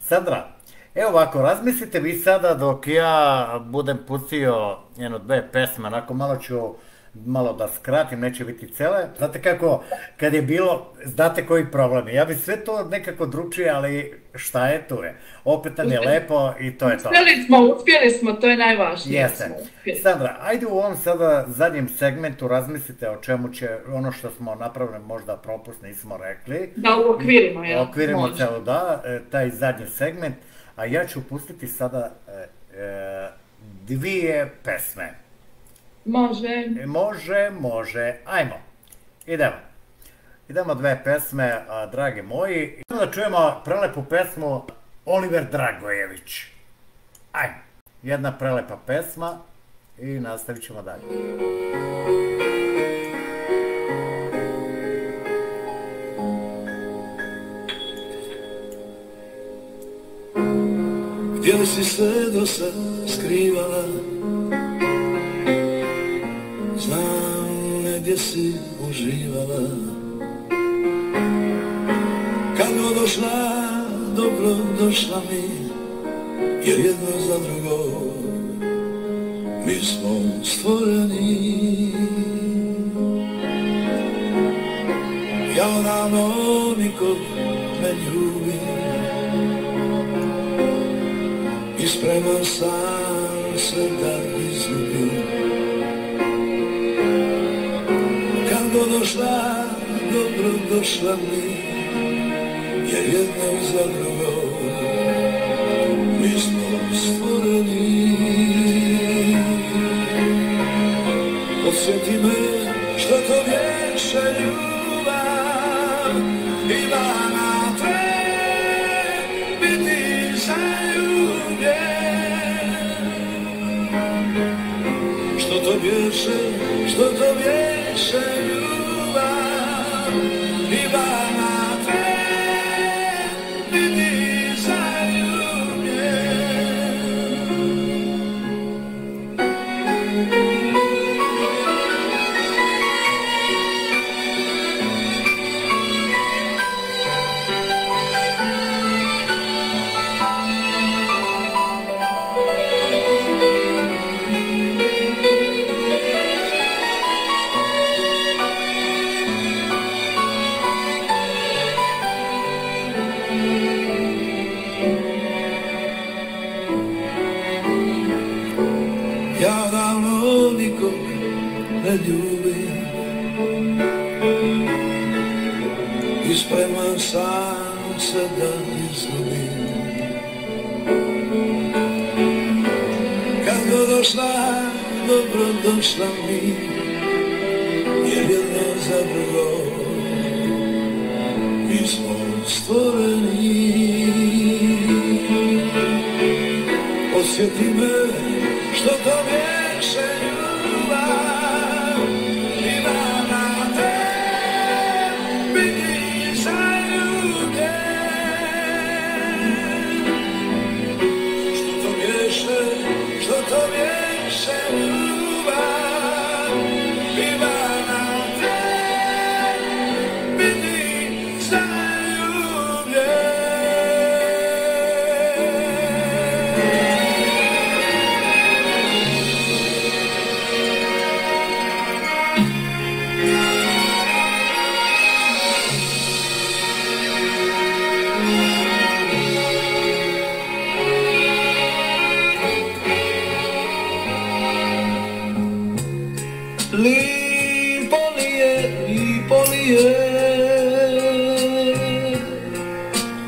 Sandra, evo ovako, razmislite vi sada dok ja budem pustio jedno dve pesme, onako malo ću malo da skratim, neće biti cele. Znate kako, kad je bilo, znate koji problem je. Ja bi sve to nekako drugčije, ali šta je tu je. Opet nam je lepo i to je to. Uspjeli smo, uspjeli smo, to je najvažnije. Jeste. Sandra, ajde u ovom sada zadnjem segmentu razmislite o čemu će, ono što smo napravili možda propust nismo rekli. Da uokvirimo, jel? Okvirimo Može. celo da, e, taj zadnji segment, a ja ću pustiti sada e, e, dvije pesme. Može. E, Može, može, ajmo, idemo. Idemo dve pesme, a, dragi moji. Idemo da čujemo prelepu pesmu Oliver Dragojević. Ajmo, jedna prelepa pesma i nastavit ćemo dalje. Gdje li si se do sad skrivala negdje si uživala. Kad god došla, dobro došla mi Jer jedno za drugo Mi smo stvoreni. Ja odavno nikog ne ljubim i spreman sam sve da došla, dobro došla mi, jer jedno za drugo mi smo stvoreni. Osjeti me što to vješe ljubav, Ivana treba biti zaljubljen. Što to bješe, što to bješe ljubav, dobro došla mi Jer jedno za drugo Mi smo stvoreni Podsjeti me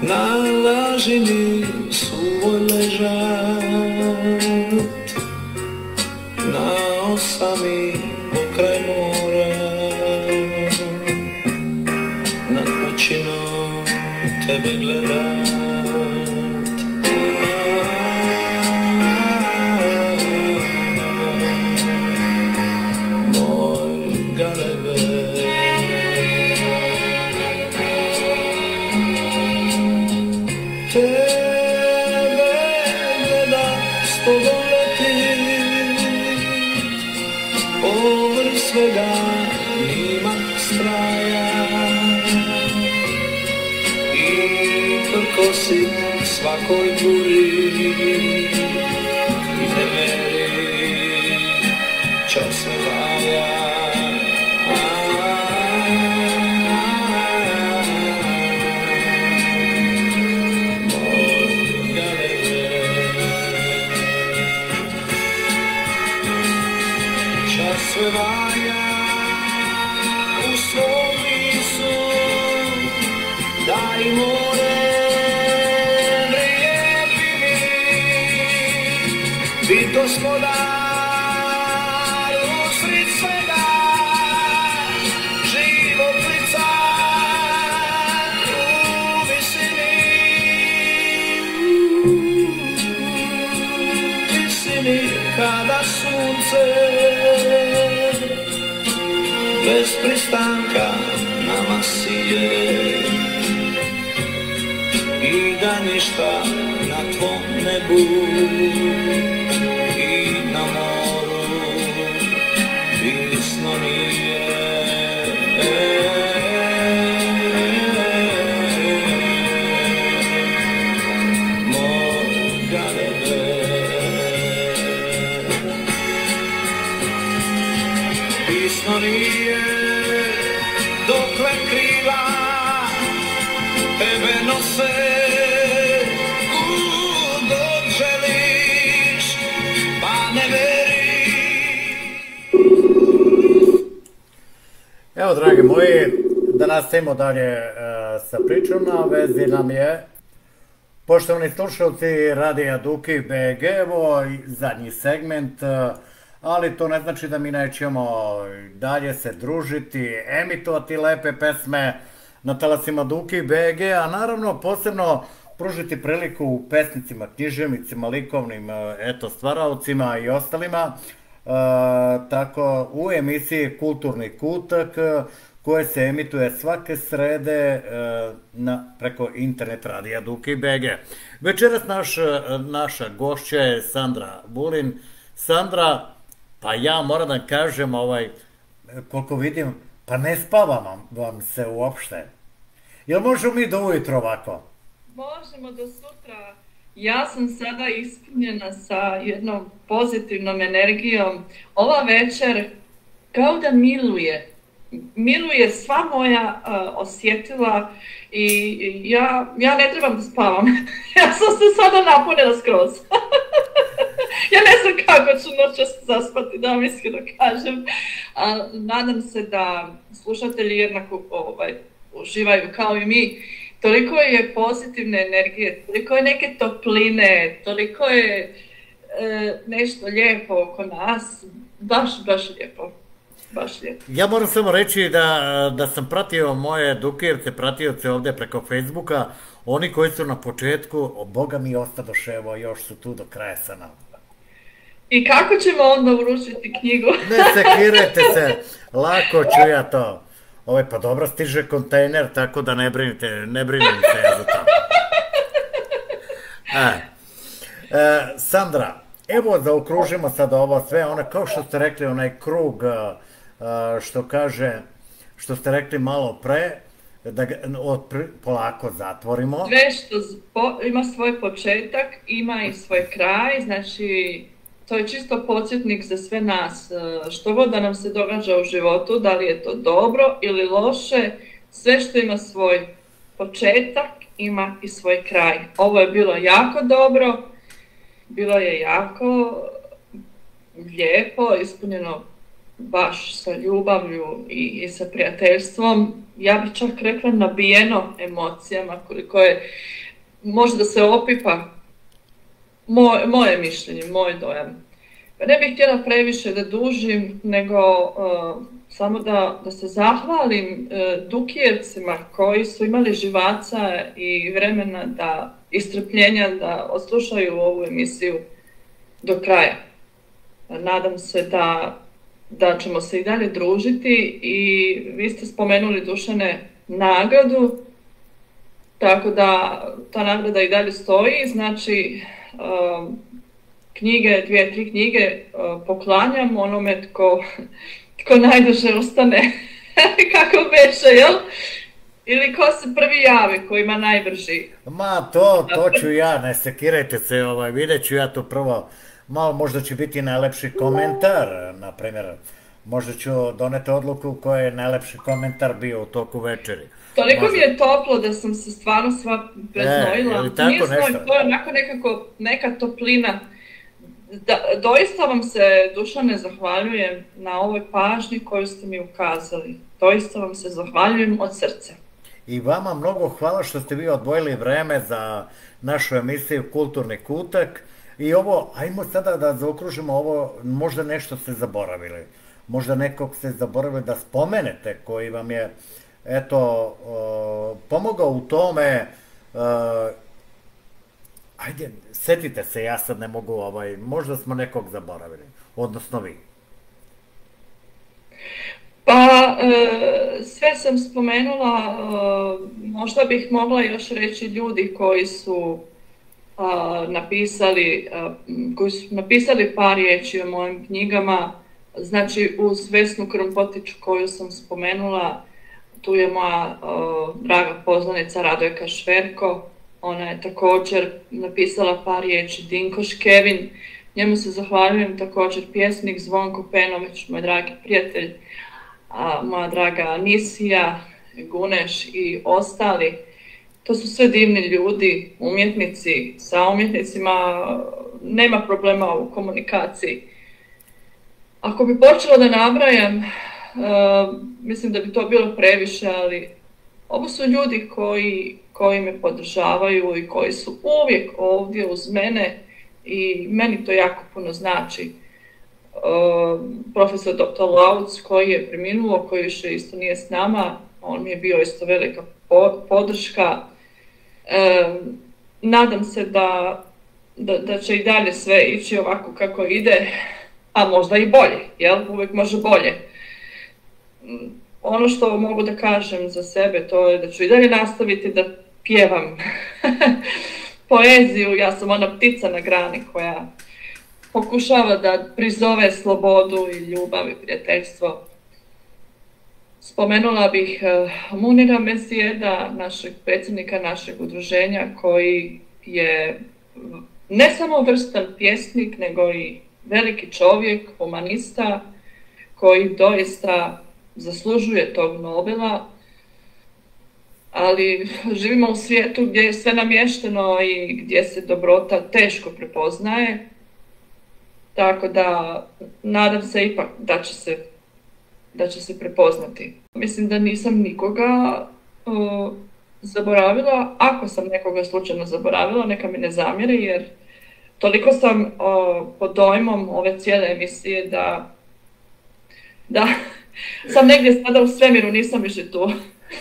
Na lažini svoj ležat. Na osami buồn Evo, dragi moji, da nastavimo dalje e, sa pričom. Na vezi nam je Poštovani slušalci Radija Duki BG, evo zadnji segment, e, ali to ne znači da mi nećemo dalje se družiti, emitovati lepe pesme na talasima Duki BG, a naravno posebno pružiti priliku pesnicima, književnicima, likovnim, e, eto, stvaraocima i ostalima, tako u emisiji Kulturni kutak e, koje se emituje svake srede e, na, preko internet radija Duki BG. Večeras naš, e, naša gošća je Sandra Bulin. Sandra, pa ja moram da kažem, ovaj, koliko vidim, pa ne spava vam, vam se uopšte. Jel možemo mi do ujutro ovako? Možemo do sutra. Ja sam sada ispunjena sa jednom pozitivnom energijom. Ova večer kao da miluje. Miluje sva moja uh, osjetila i i ja, ja ne trebam da spavam. ja sam se sada napunila skroz. ja ne znam kako ću noćas zaspati, da vam iskreno kažem. A, nadam se da slušatelji jednako ovaj, uživaju kao i mi. Toliko je pozitivne energije, toliko je neke topline, toliko je e, nešto lijepo oko nas. Baš, baš lijepo. baš lijepo. Ja moram samo reći da, da sam pratio moje dukirce, pratioce ovdje preko Facebooka, oni koji su na početku, o, Boga mi ostadoše, evo još su tu do kraja sa nama. I kako ćemo onda uručiti knjigu? Ne sekirajte se, lako ću ja to. Ovaj, pa dobro, stiže kontejner, tako da ne brinite, ne brinim se ja za to. E, e, Sandra, evo zaokružimo sad ovo sve, ono kao što ste rekli, onaj krug, a, što kaže, što ste rekli malo pre, da ga od, polako zatvorimo. Sve što ima svoj početak, ima i svoj kraj, znači to je čisto podsjetnik za sve nas. E, Što god da nam se događa u životu, da li je to dobro ili loše, sve što ima svoj početak, ima i svoj kraj. Ovo je bilo jako dobro, bilo je jako lijepo, ispunjeno baš sa ljubavlju i, i sa prijateljstvom. Ja bih čak rekla nabijeno emocijama koliko je, može da se opipa moje, moje mišljenje, moj dojam. Ne bih htjela previše da dužim, nego uh, samo da, da se zahvalim uh, Dukijevcima koji su imali živaca i vremena da, i strpljenja da odslušaju ovu emisiju do kraja. Nadam se da, da ćemo se i dalje družiti i vi ste spomenuli Dušane nagradu, tako da ta nagrada i dalje stoji, znači knjige, dvije, tri knjige uh, poklanjam onome tko, tko najduže ostane, kako beše, jel? Ili ko se prvi javi, ko ima najbrži. Ma, to, to ću ja, ne sekirajte se, ovaj, vidjet ću ja to prvo, malo možda će biti najlepši komentar, na primjer, možda ću doneti odluku koji je najlepši komentar bio u toku večeri. Toliko Možda. mi je toplo da sam se stvarno sva preznojila. E, li tako Nije to je onako nekako, neka toplina. Da, doista vam se, Dušane, zahvaljujem na ovoj pažnji koju ste mi ukazali. Doista vam se zahvaljujem od srca. I vama mnogo hvala što ste vi odvojili vreme za našu emisiju Kulturni kutak. I ovo, ajmo sada da zaokružimo ovo, možda nešto ste zaboravili. Možda nekog ste zaboravili da spomenete koji vam je, eto, pomogao u tome. o, ajde, setite se, ja sad ne mogu, ovaj, možda smo nekog zaboravili. Odnosno vi. Pa, e, sve sam spomenula, e, možda bih mogla još reći ljudi koji su napisali, koji su napisali par riječi o mojim knjigama, znači uz Vesnu Krompotić koju sam spomenula, tu je moja a, draga poznanica Radojka Šverko, ona je također napisala par riječi, Dinko Škevin, njemu se zahvaljujem također pjesnik Zvonko Penović, moj dragi prijatelj, a moja draga Anisija, Guneš i ostali. To su sve divni ljudi, umjetnici. Sa umjetnicima nema problema u komunikaciji. Ako bi počela da nabrajam, uh, mislim da bi to bilo previše, ali ovo su ljudi koji, koji me podržavaju i koji su uvijek ovdje uz mene i meni to jako puno znači. Uh, profesor dr. Lauc koji je preminuo, koji više isto nije s nama, on mi je bio isto velika po- podrška. Um, nadam se da, da, da će i dalje sve ići ovako kako ide, a možda i bolje, jel? Uvijek može bolje. Mm, Ono što mogu da kažem za sebe to je da ću i dalje nastaviti da pjevam poeziju, ja sam ona ptica na grani koja pokušava da prizove slobodu i ljubav i prijateljstvo. Spomenula bih eh, Munira Mesijeda, našeg predsjednika našeg udruženja, koji je ne samo vrstan pjesnik, nego i veliki čovjek, humanista, koji doista zaslužuje tog Nobela, ali živimo u svijetu gdje je sve namješteno i gdje se dobrota teško prepoznaje. Tako da nadam se ipak da će se, da će se prepoznati. Mislim da nisam nikoga uh, zaboravila. Ako sam nekoga slučajno zaboravila, neka mi ne zamjeri jer toliko sam uh, pod dojmom ove cijele emisije da, da Sam negdje sada u svemiru, nisam više tu.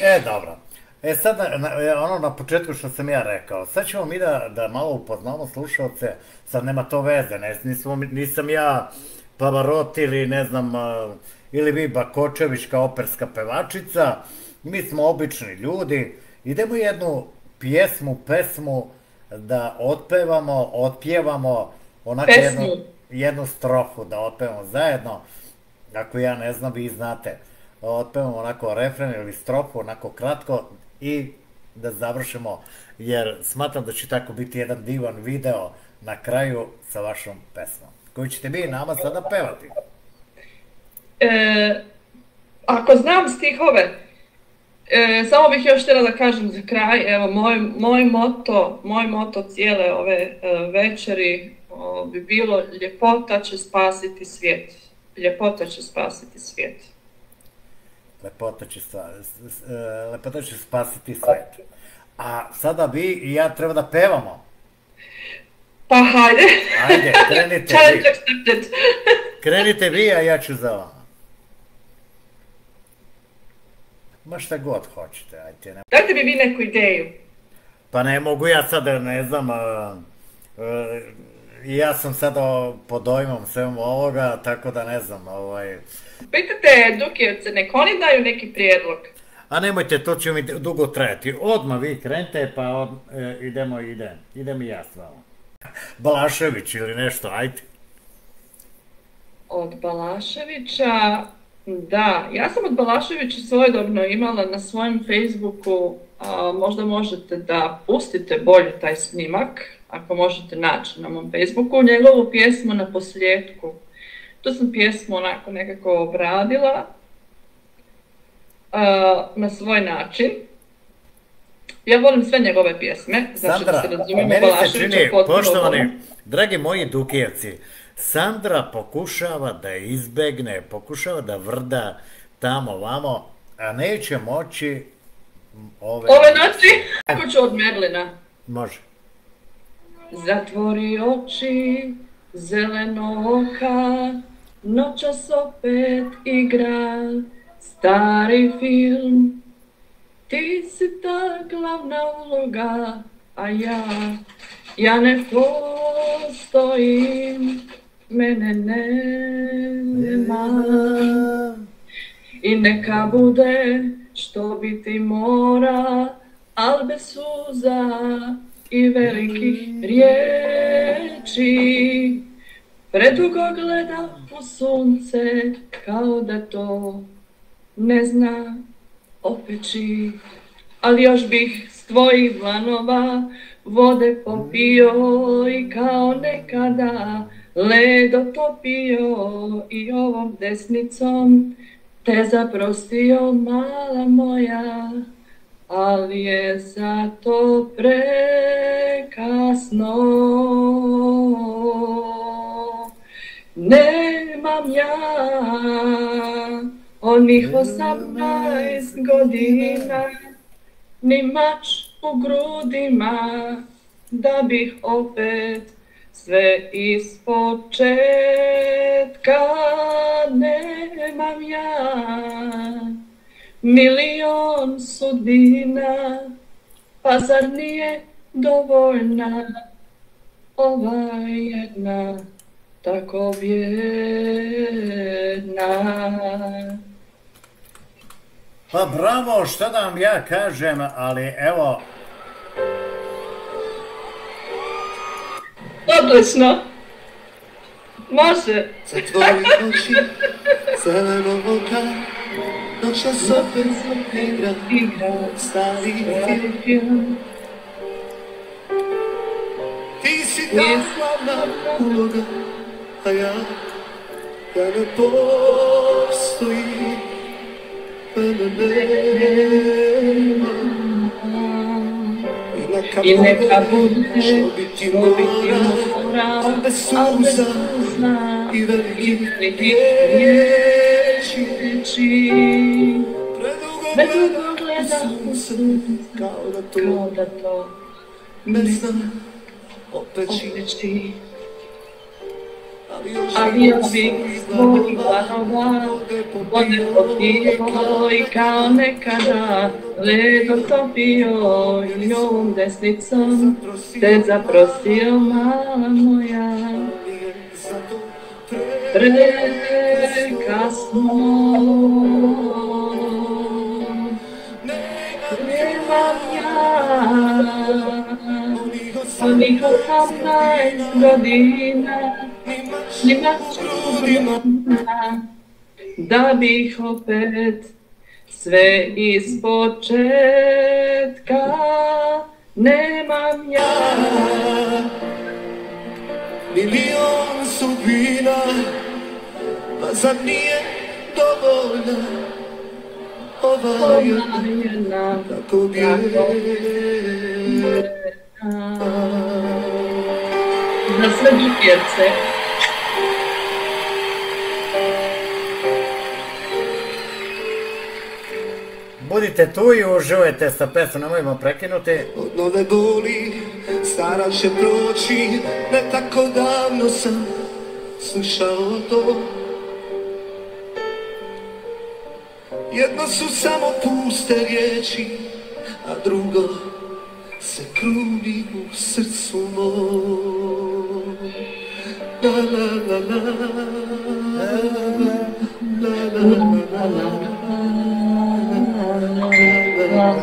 E, dobro. E sad, na- e, ono na početku što sam ja rekao, sad ćemo mi da, da malo upoznamo slušalce, sad nema to veze, ne, nismo, mi- nisam ja Pavarotti ili ne znam, a, ili vi Bakočević kao operska pevačica, mi smo obični ljudi, idemo jednu pjesmu, pesmu da otpevamo, otpjevamo, onako jednu, jednu strofu da otpevamo zajedno, ako ja ne znam, vi znate, otpevamo onako refren ili strofu, onako kratko i da završimo, jer smatram da će tako biti jedan divan video na kraju sa vašom pesmom, koju ćete vi nama sada pevati. E, ako znam stihove, e, samo bih još htjela da kažem za kraj, evo, moj, moj moto, moj moto cijele ove e, večeri bi bilo ljepota će spasiti svijet. Ljepota će spasiti svijet. Lepota će, e, lepota će spasiti svet. A sada vi i ja treba da pevamo. Pa hajde. Ajde, krenite vi. Krenite vi, a ja ću za vama. Ma šta god hoćete, ajde. Ne... Dajte mi vi neku ideju. Pa ne mogu ja sada, ne znam, a, a, ja sam sada pod dojmom svemu ovoga, tako da ne znam, ovaj... Pitajte Dukijevce, nek oni daju neki prijedlog. A nemojte, to će mi dugo trajati. Odmah vi krenite, pa od, e, idemo, idem. Idem i ja s vama. Balašević ili nešto, ajde. Od Balaševića, da, ja sam od Balaševića svojedobno imala na svojem Facebooku, a, možda možete da pustite bolje taj snimak, ako možete naći na mom Facebooku, njegovu pjesmu na posljedku. Tu sam pjesmu onako nekako obradila a, na svoj način. Ja volim sve njegove pjesme, znači da se razumijemo meni se Balaševića čini, poštovani, dragi moji Dukijevci, Sandra pokušava da izbegne, pokušava da vrda tamo vamo, a neće moći ove... Ove noći, kako ću od Merlina. Može. Zatvori oči, zeleno oka, noćas opet igra stari film. Ti si ta glavna uloga, a ja, ja ne postojim, mene nema. I neka bude što biti mora, al bez suza i velikih riječi. Predugo gleda u sunce kao da to ne zna opeći. Ali još bih s tvojih dlanova vode popio i kao nekada ledo topio i ovom desnicom te zaprostio mala moja, ali je zato prekasno. Nemam ja onih osamnaest godina, ni mač u grudima, da bih opet sve iz početka nemam ja milion sudbina, pa zar nije dovoljna ova jedna tako vjerna. Pa bravo, šta da vam ja kažem, ali evo, Odlično! Može! Zatvori oči, zeleno oka, noćas opet igra, Igra stari stari film. film. Ti si ta glavna uloga, a ja, ja ne postojim, mene nema. I neka bude što biti što biti mora, mora, al bez al bez suza suza i velikih riječi. riječi. Predugo gleda u u sunce, kao da to Kao da to ne znam, opet ali ja bih svoj gladova vode popio i kao nekada ledo topio i ovom desnicom te zaprosio mala moja prekasno. Nemam ja onih osamnaest godina ni mačku grudima da bih opet sve iz početka. Nemam ja Milion sudbina, pa zar nije dovoljna ova jedna tako bijedna? za sve dupjerce Budite tu i uživajte sa pesmom, nemojmo prekinuti. Od nove boli stara će proći, ne tako davno sam slušao to. Jedno su samo puste riječi, a drugo se kruni u srcu mom. La la la la, la la la la. Ajmo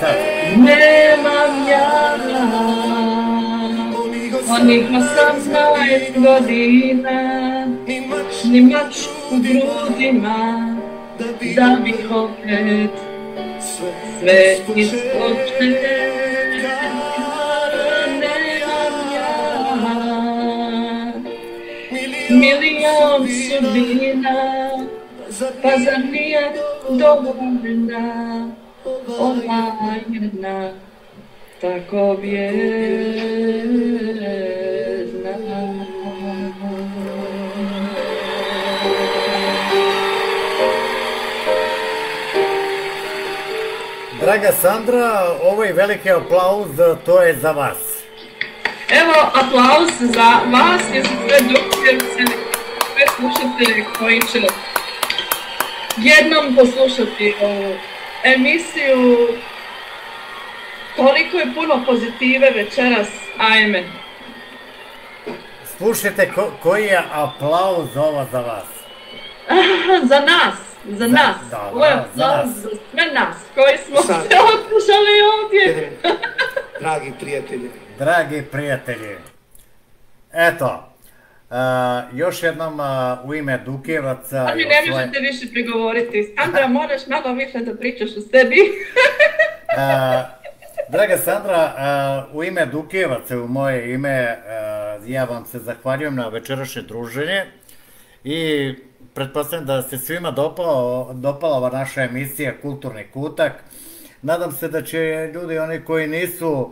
sad. nemam ja onih osamnaest godina ni mačku u grudima da bih opet sve iz početka nemam ja milion sudbina pa zar nije dovoljna ova jedna tako vjerna Draga Sandra, ovaj veliki aplauz, to je za vas. Evo aplauz za vas i za sve dupjerce, sve slušatelje koji će jednom poslušati ovu emisiju. Toliko je puno pozitive večeras, ajme. Slušajte ko- koji je aplauz ovo za vas. za nas, za nas. da, Ovo je za sve nas koji smo Sad. se održali ovdje. Dragi prijatelji, Dragi prijatelji, eto, a, još jednom a, u ime Dukijevaca... Ali ne možete više prigovoriti. Sandra, moraš malo više da pričaš o sebi. A, Draga Sandra, u ime Dukijevaca i u moje ime, ja vam se zahvaljujem na večerašnje druženje i pretpostavljam da se svima dopao, dopala ova naša emisija Kulturni kutak. Nadam se da će ljudi, oni koji nisu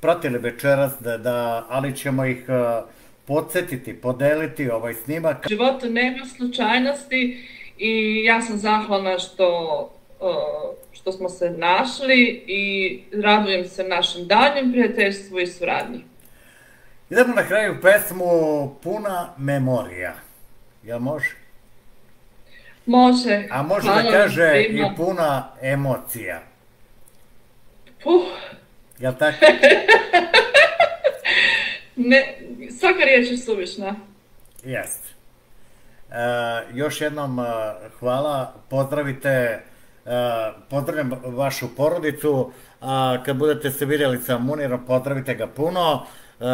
pratili večeras, da, da, ali ćemo ih a, podsjetiti, podeliti ovaj snimak. U životu nema slučajnosti i ja sam zahvalna što, uh, što smo se našli i radujem se našem daljem prijateljstvu i suradnji. Idemo na kraju pesmu Puna memorija. Jel može? Može. A može Hvala da kaže i puna emocija. Puh, Jel tako? ne, svaka riječ je suvišna. Jest. E, još jednom e, hvala, pozdravite, e, pozdravljam vašu porodicu, a kad budete se vidjeli sa Munirom, pozdravite ga puno. E,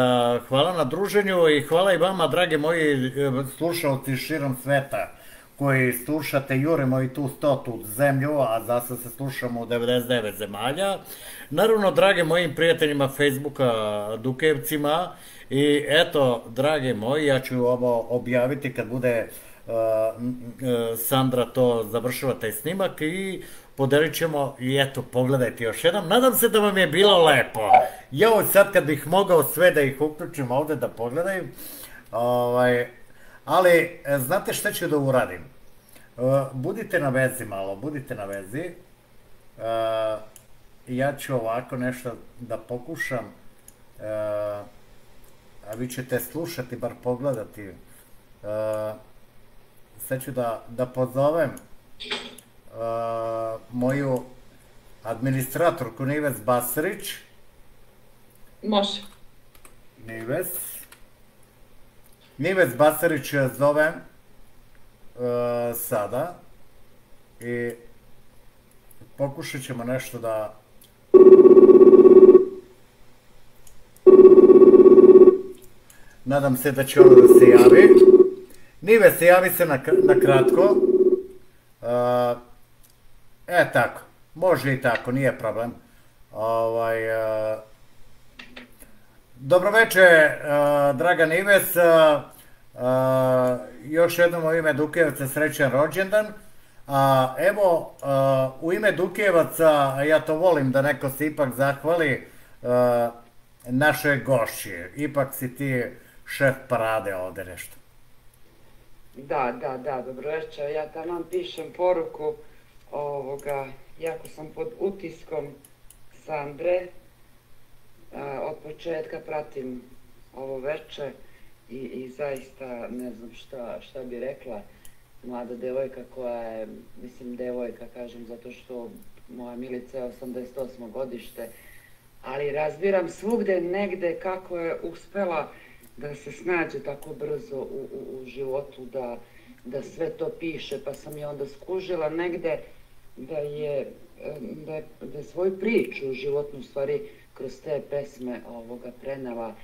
hvala na druženju i hvala i vama, dragi moji e, slušalci širom sveta, koji slušate, jurimo i tu stotu zemlju, a za sad se slušamo u 99 zemalja. Naravno, drage mojim prijateljima Facebooka, Dukevcima, i eto, drage moji, ja ću ovo objaviti kad bude n- n- Sandra to završava taj snimak i podelit ćemo i eto, pogledajte još jedan. Nadam se da vam je bilo lepo. Ja sad kad bih mogao sve da ih uključim ovde da pogledaju, ovaj, ali e, znate šta ću da uradim? E, Budite na vezi malo, budite na vezi. E, Ja ću ovako nešto da pokušam, a vi ćete slušati, bar pogledati. Sad ću da, da pozovem moju administratorku Nives Basarić. Može. Nives. Nives Basarić je zovem uh, sada i pokušat ćemo nešto da Nadam se da će ono da se javi. Nive se javi se na, na kratko. Uh, e tako, može i tako, nije problem. Ovaj, uh, Dobroveče, uh, draga Nives. Uh, uh, još jednom u ime Dukejevaca srećan rođendan. Evo, u ime Dukejevaca, a ja to volim da neko se ipak zahvali naše gošće. Ipak si ti šef parade ovde nešto. Da, da, da, dobro večer. Ja tamo pišem poruku, ovoga, jako sam pod utiskom Sandre. Od početka pratim ovo veče i, i zaista ne znam šta, šta bi rekla. Mlada devojka koja je, mislim devojka kažem zato što moja Milica je 88. godište, ali razbiram svugde negde kako je uspela da se snađe tako brzo u, u, u životu, da, da sve to piše, pa sam je onda skužila negde da je, da je, da je svoju priču životnu stvari kroz te pesme ovoga prenela.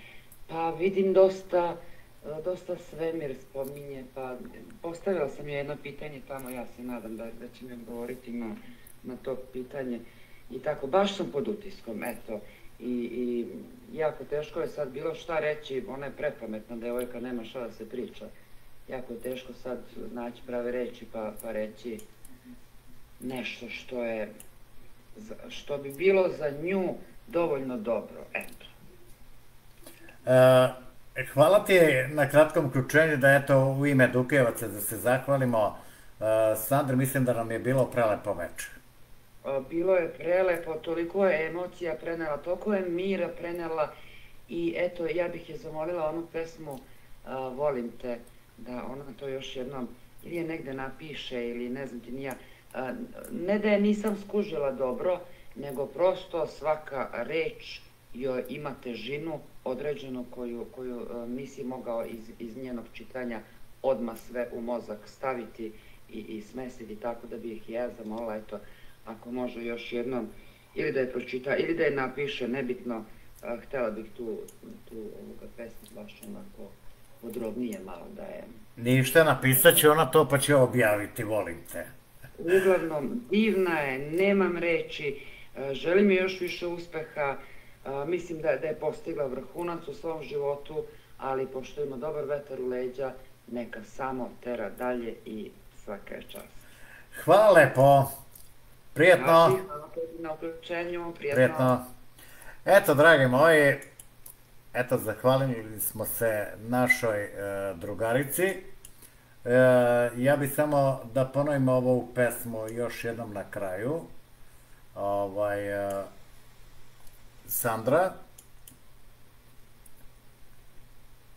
Pa vidim dosta, e, dosta svemir spominje, pa postavila sam joj jedno pitanje tamo, ja se nadam da, da će mi odgovoriti na, na to pitanje. I tako, baš sam pod utiskom, eto. I, i jako teško je sad bilo šta reći, ona je prepametna devojka, nema šta da se priča. Jako je teško sad naći prave reči pa, pa reći nešto što je, što bi bilo za nju dovoljno dobro, eto. E, hvala ti na kratkom uključenju da eto u ime Dukejevaca da se zahvalimo. E, Sandra, mislim da nam je bilo prelepo večer. A, Bilo je prelepo, toliko je emocija prenela, toliko je mira prenela i eto, ja bih je zamolila onu pesmu a, Volim te, da ona to još jednom ili je negde napiše ili ne znam ti nija. A, Ne da je nisam skužila dobro, nego prosto svaka reč joj ima težinu određenu koju, koju a, nisi mogao iz, iz njenog čitanja odmah sve u mozak staviti i, i smestiti, tako da bih ja zamolila, eto, ako može još jednom, ili da je pročita, ili da je napiše, nebitno, a, htela bih tu, tu ovoga pesmu baš onako podrobnije malo da je. Ništa, napisat će ona to pa će objaviti, volim te. Uglavnom, divna je, nemam reči, e, želim joj još više uspeha, e, mislim da, da je postigla vrhunac u svom životu, ali pošto ima dobar vetar u leđa, neka samo tera dalje i svaka je čast. Hvala lepo. Prijetno. Znači, hvala na uključenju, prijetno. Prijetno. Eto, dragi moji, eto, zahvalili smo se našoj e, drugarici. E, ja bi samo da ponovim ovu pesmu još jednom na kraju. Ovaj, e, Sandra.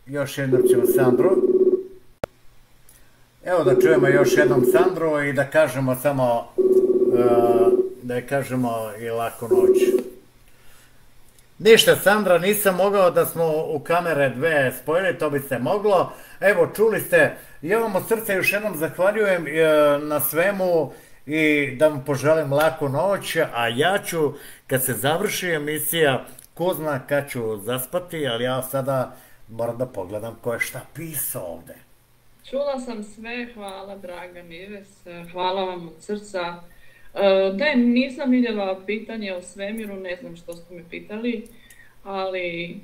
Još jednom ćemo Sandru. Evo da čujemo još jednom Sandru i da kažemo samo, e, da je kažemo i laku noć. Ništa, Sandra, nisam mogao da smo u kamere dve spojili, to bi se moglo. Evo, čuli ste, ja vam od srca još jednom zahvaljujem e, na svemu i da vam poželim laku noć, a ja ću, kad se završi emisija, ko zna kad ću zaspati, ali ja sada moram da pogledam ko je šta pisao ovde. Čula sam sve, hvala draga Nives, hvala vam od srca. E, Da, nisam vidjela pitanje o svemiru, ne znam što ste me pitali, ali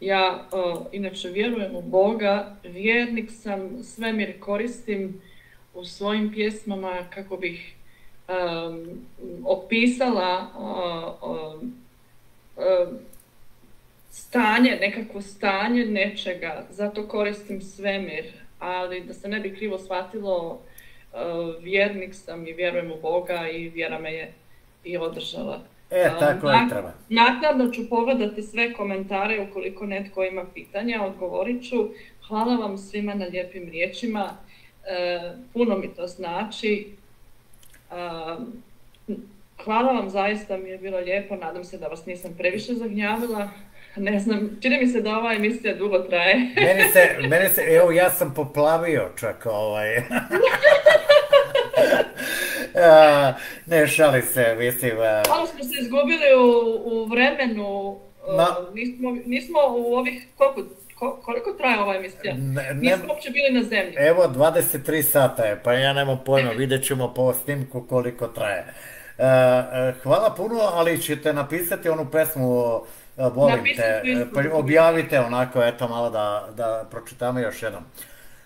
Ja o, inače vjerujem u Boga, vjernik sam, svemir koristim u svojim pjesmama kako bih opisala stanje, nekakvo stanje nečega, zato koristim svemir, ali da se ne bi krivo shvatilo, e, vjernik sam i vjerujem u Boga i vjera me je i održala. E, tako je treba. Naknadno ću pogledati sve komentare ukoliko netko ima pitanja, odgovorit ću. Hvala vam svima na lijepim riječima, e, puno mi to znači. Um, Hvala vam, zaista mi je bilo lijepo, nadam se da vas nisam previše zagnjavila. Ne znam, čini mi se da ova emisija dugo traje. Meni se, meni se, evo ja sam poplavio čak ovaj. A, ne šali se, mislim. a, Malo smo se izgubili u, u vremenu, e, Ma- nismo, nismo u ovih, koliko, ko- koliko traje ova emisija? Ne- ne- Nismo uopće bili na zemlji. Evo 23 sata je, pa ja nemam pojma, vidjet ćemo po snimku koliko traje. E, e, hvala puno, ali ćete napisati onu pesmu e, Volim te, pa objavite onako, eto malo da, da pročitamo još jednom.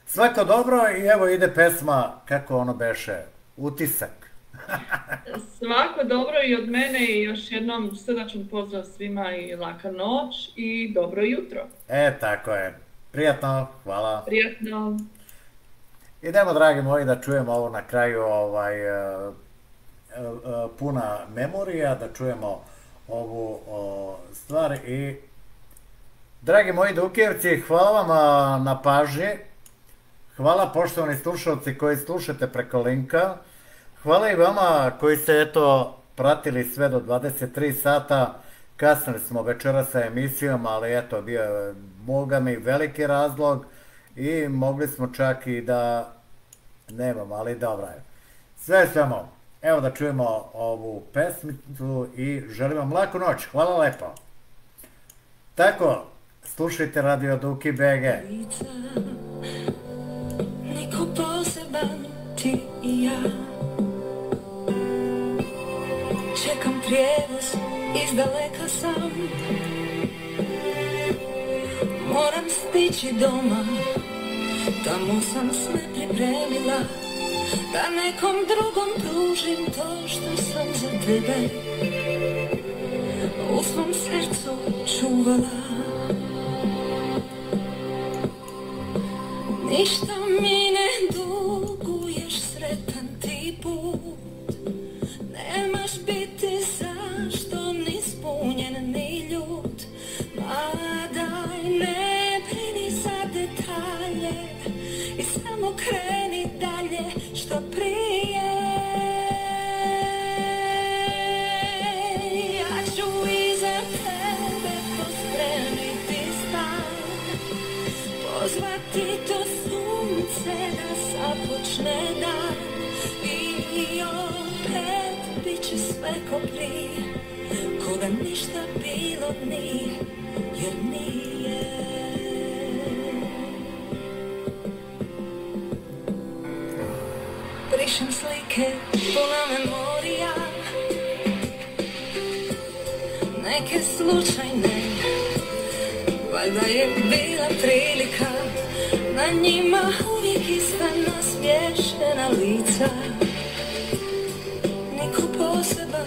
Svako dobro i evo ide pesma, kako ono beše, Utisak. Svako dobro i od mene i još jednom srdačan pozdrav svima i laka noć i dobro jutro. E, tako je. Prijatno, hvala. Prijatno. Idemo, dragi moji, da čujemo ovo na kraju, ovaj, e, e, e, puna memorija, da čujemo ovu o, stvar i dragi moji Dukijevci, hvala vam na pažnji, hvala poštovani slušalci koji slušate preko linka, hvala i vama koji ste eto pratili sve do 23 sata, kasnili smo večera sa emisijom, ali eto bio je boga mi veliki razlog i mogli smo čak i da nemamo, ali dobro je. Sve svemo, evo da čujemo ovu pesmicu i želim vam laku noć. Hvala lepo. Tako, slušajte Radio Duki BG. Niko poseban ti i ja Čekam prijevoz, izdaleka sam. Moram stići doma Tamo sam sve pripremila. Da nekom drugom pružim to što sam za tebe U svom srcu čuvala. Ništa mi ne duguješ sretan ti put. Nemaš biti što prije. Ja ću iza tebe pospremiti stan Pozvati to sunce da započne dan. I opet bit će sve ko prije Ko ništa bilo nije Jer nije Slike puna memorija Neke slučajne. Valjda je bila prilika Na njima uvijek ista nasmiješena lica. Niko poseban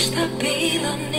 Ko da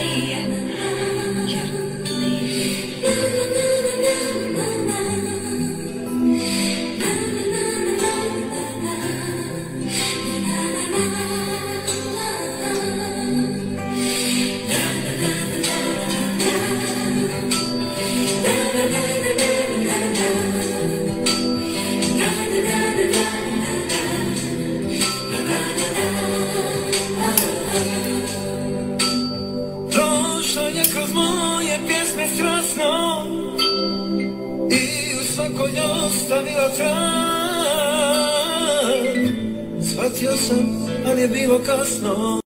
Shvatio sam, ali je bilo kasno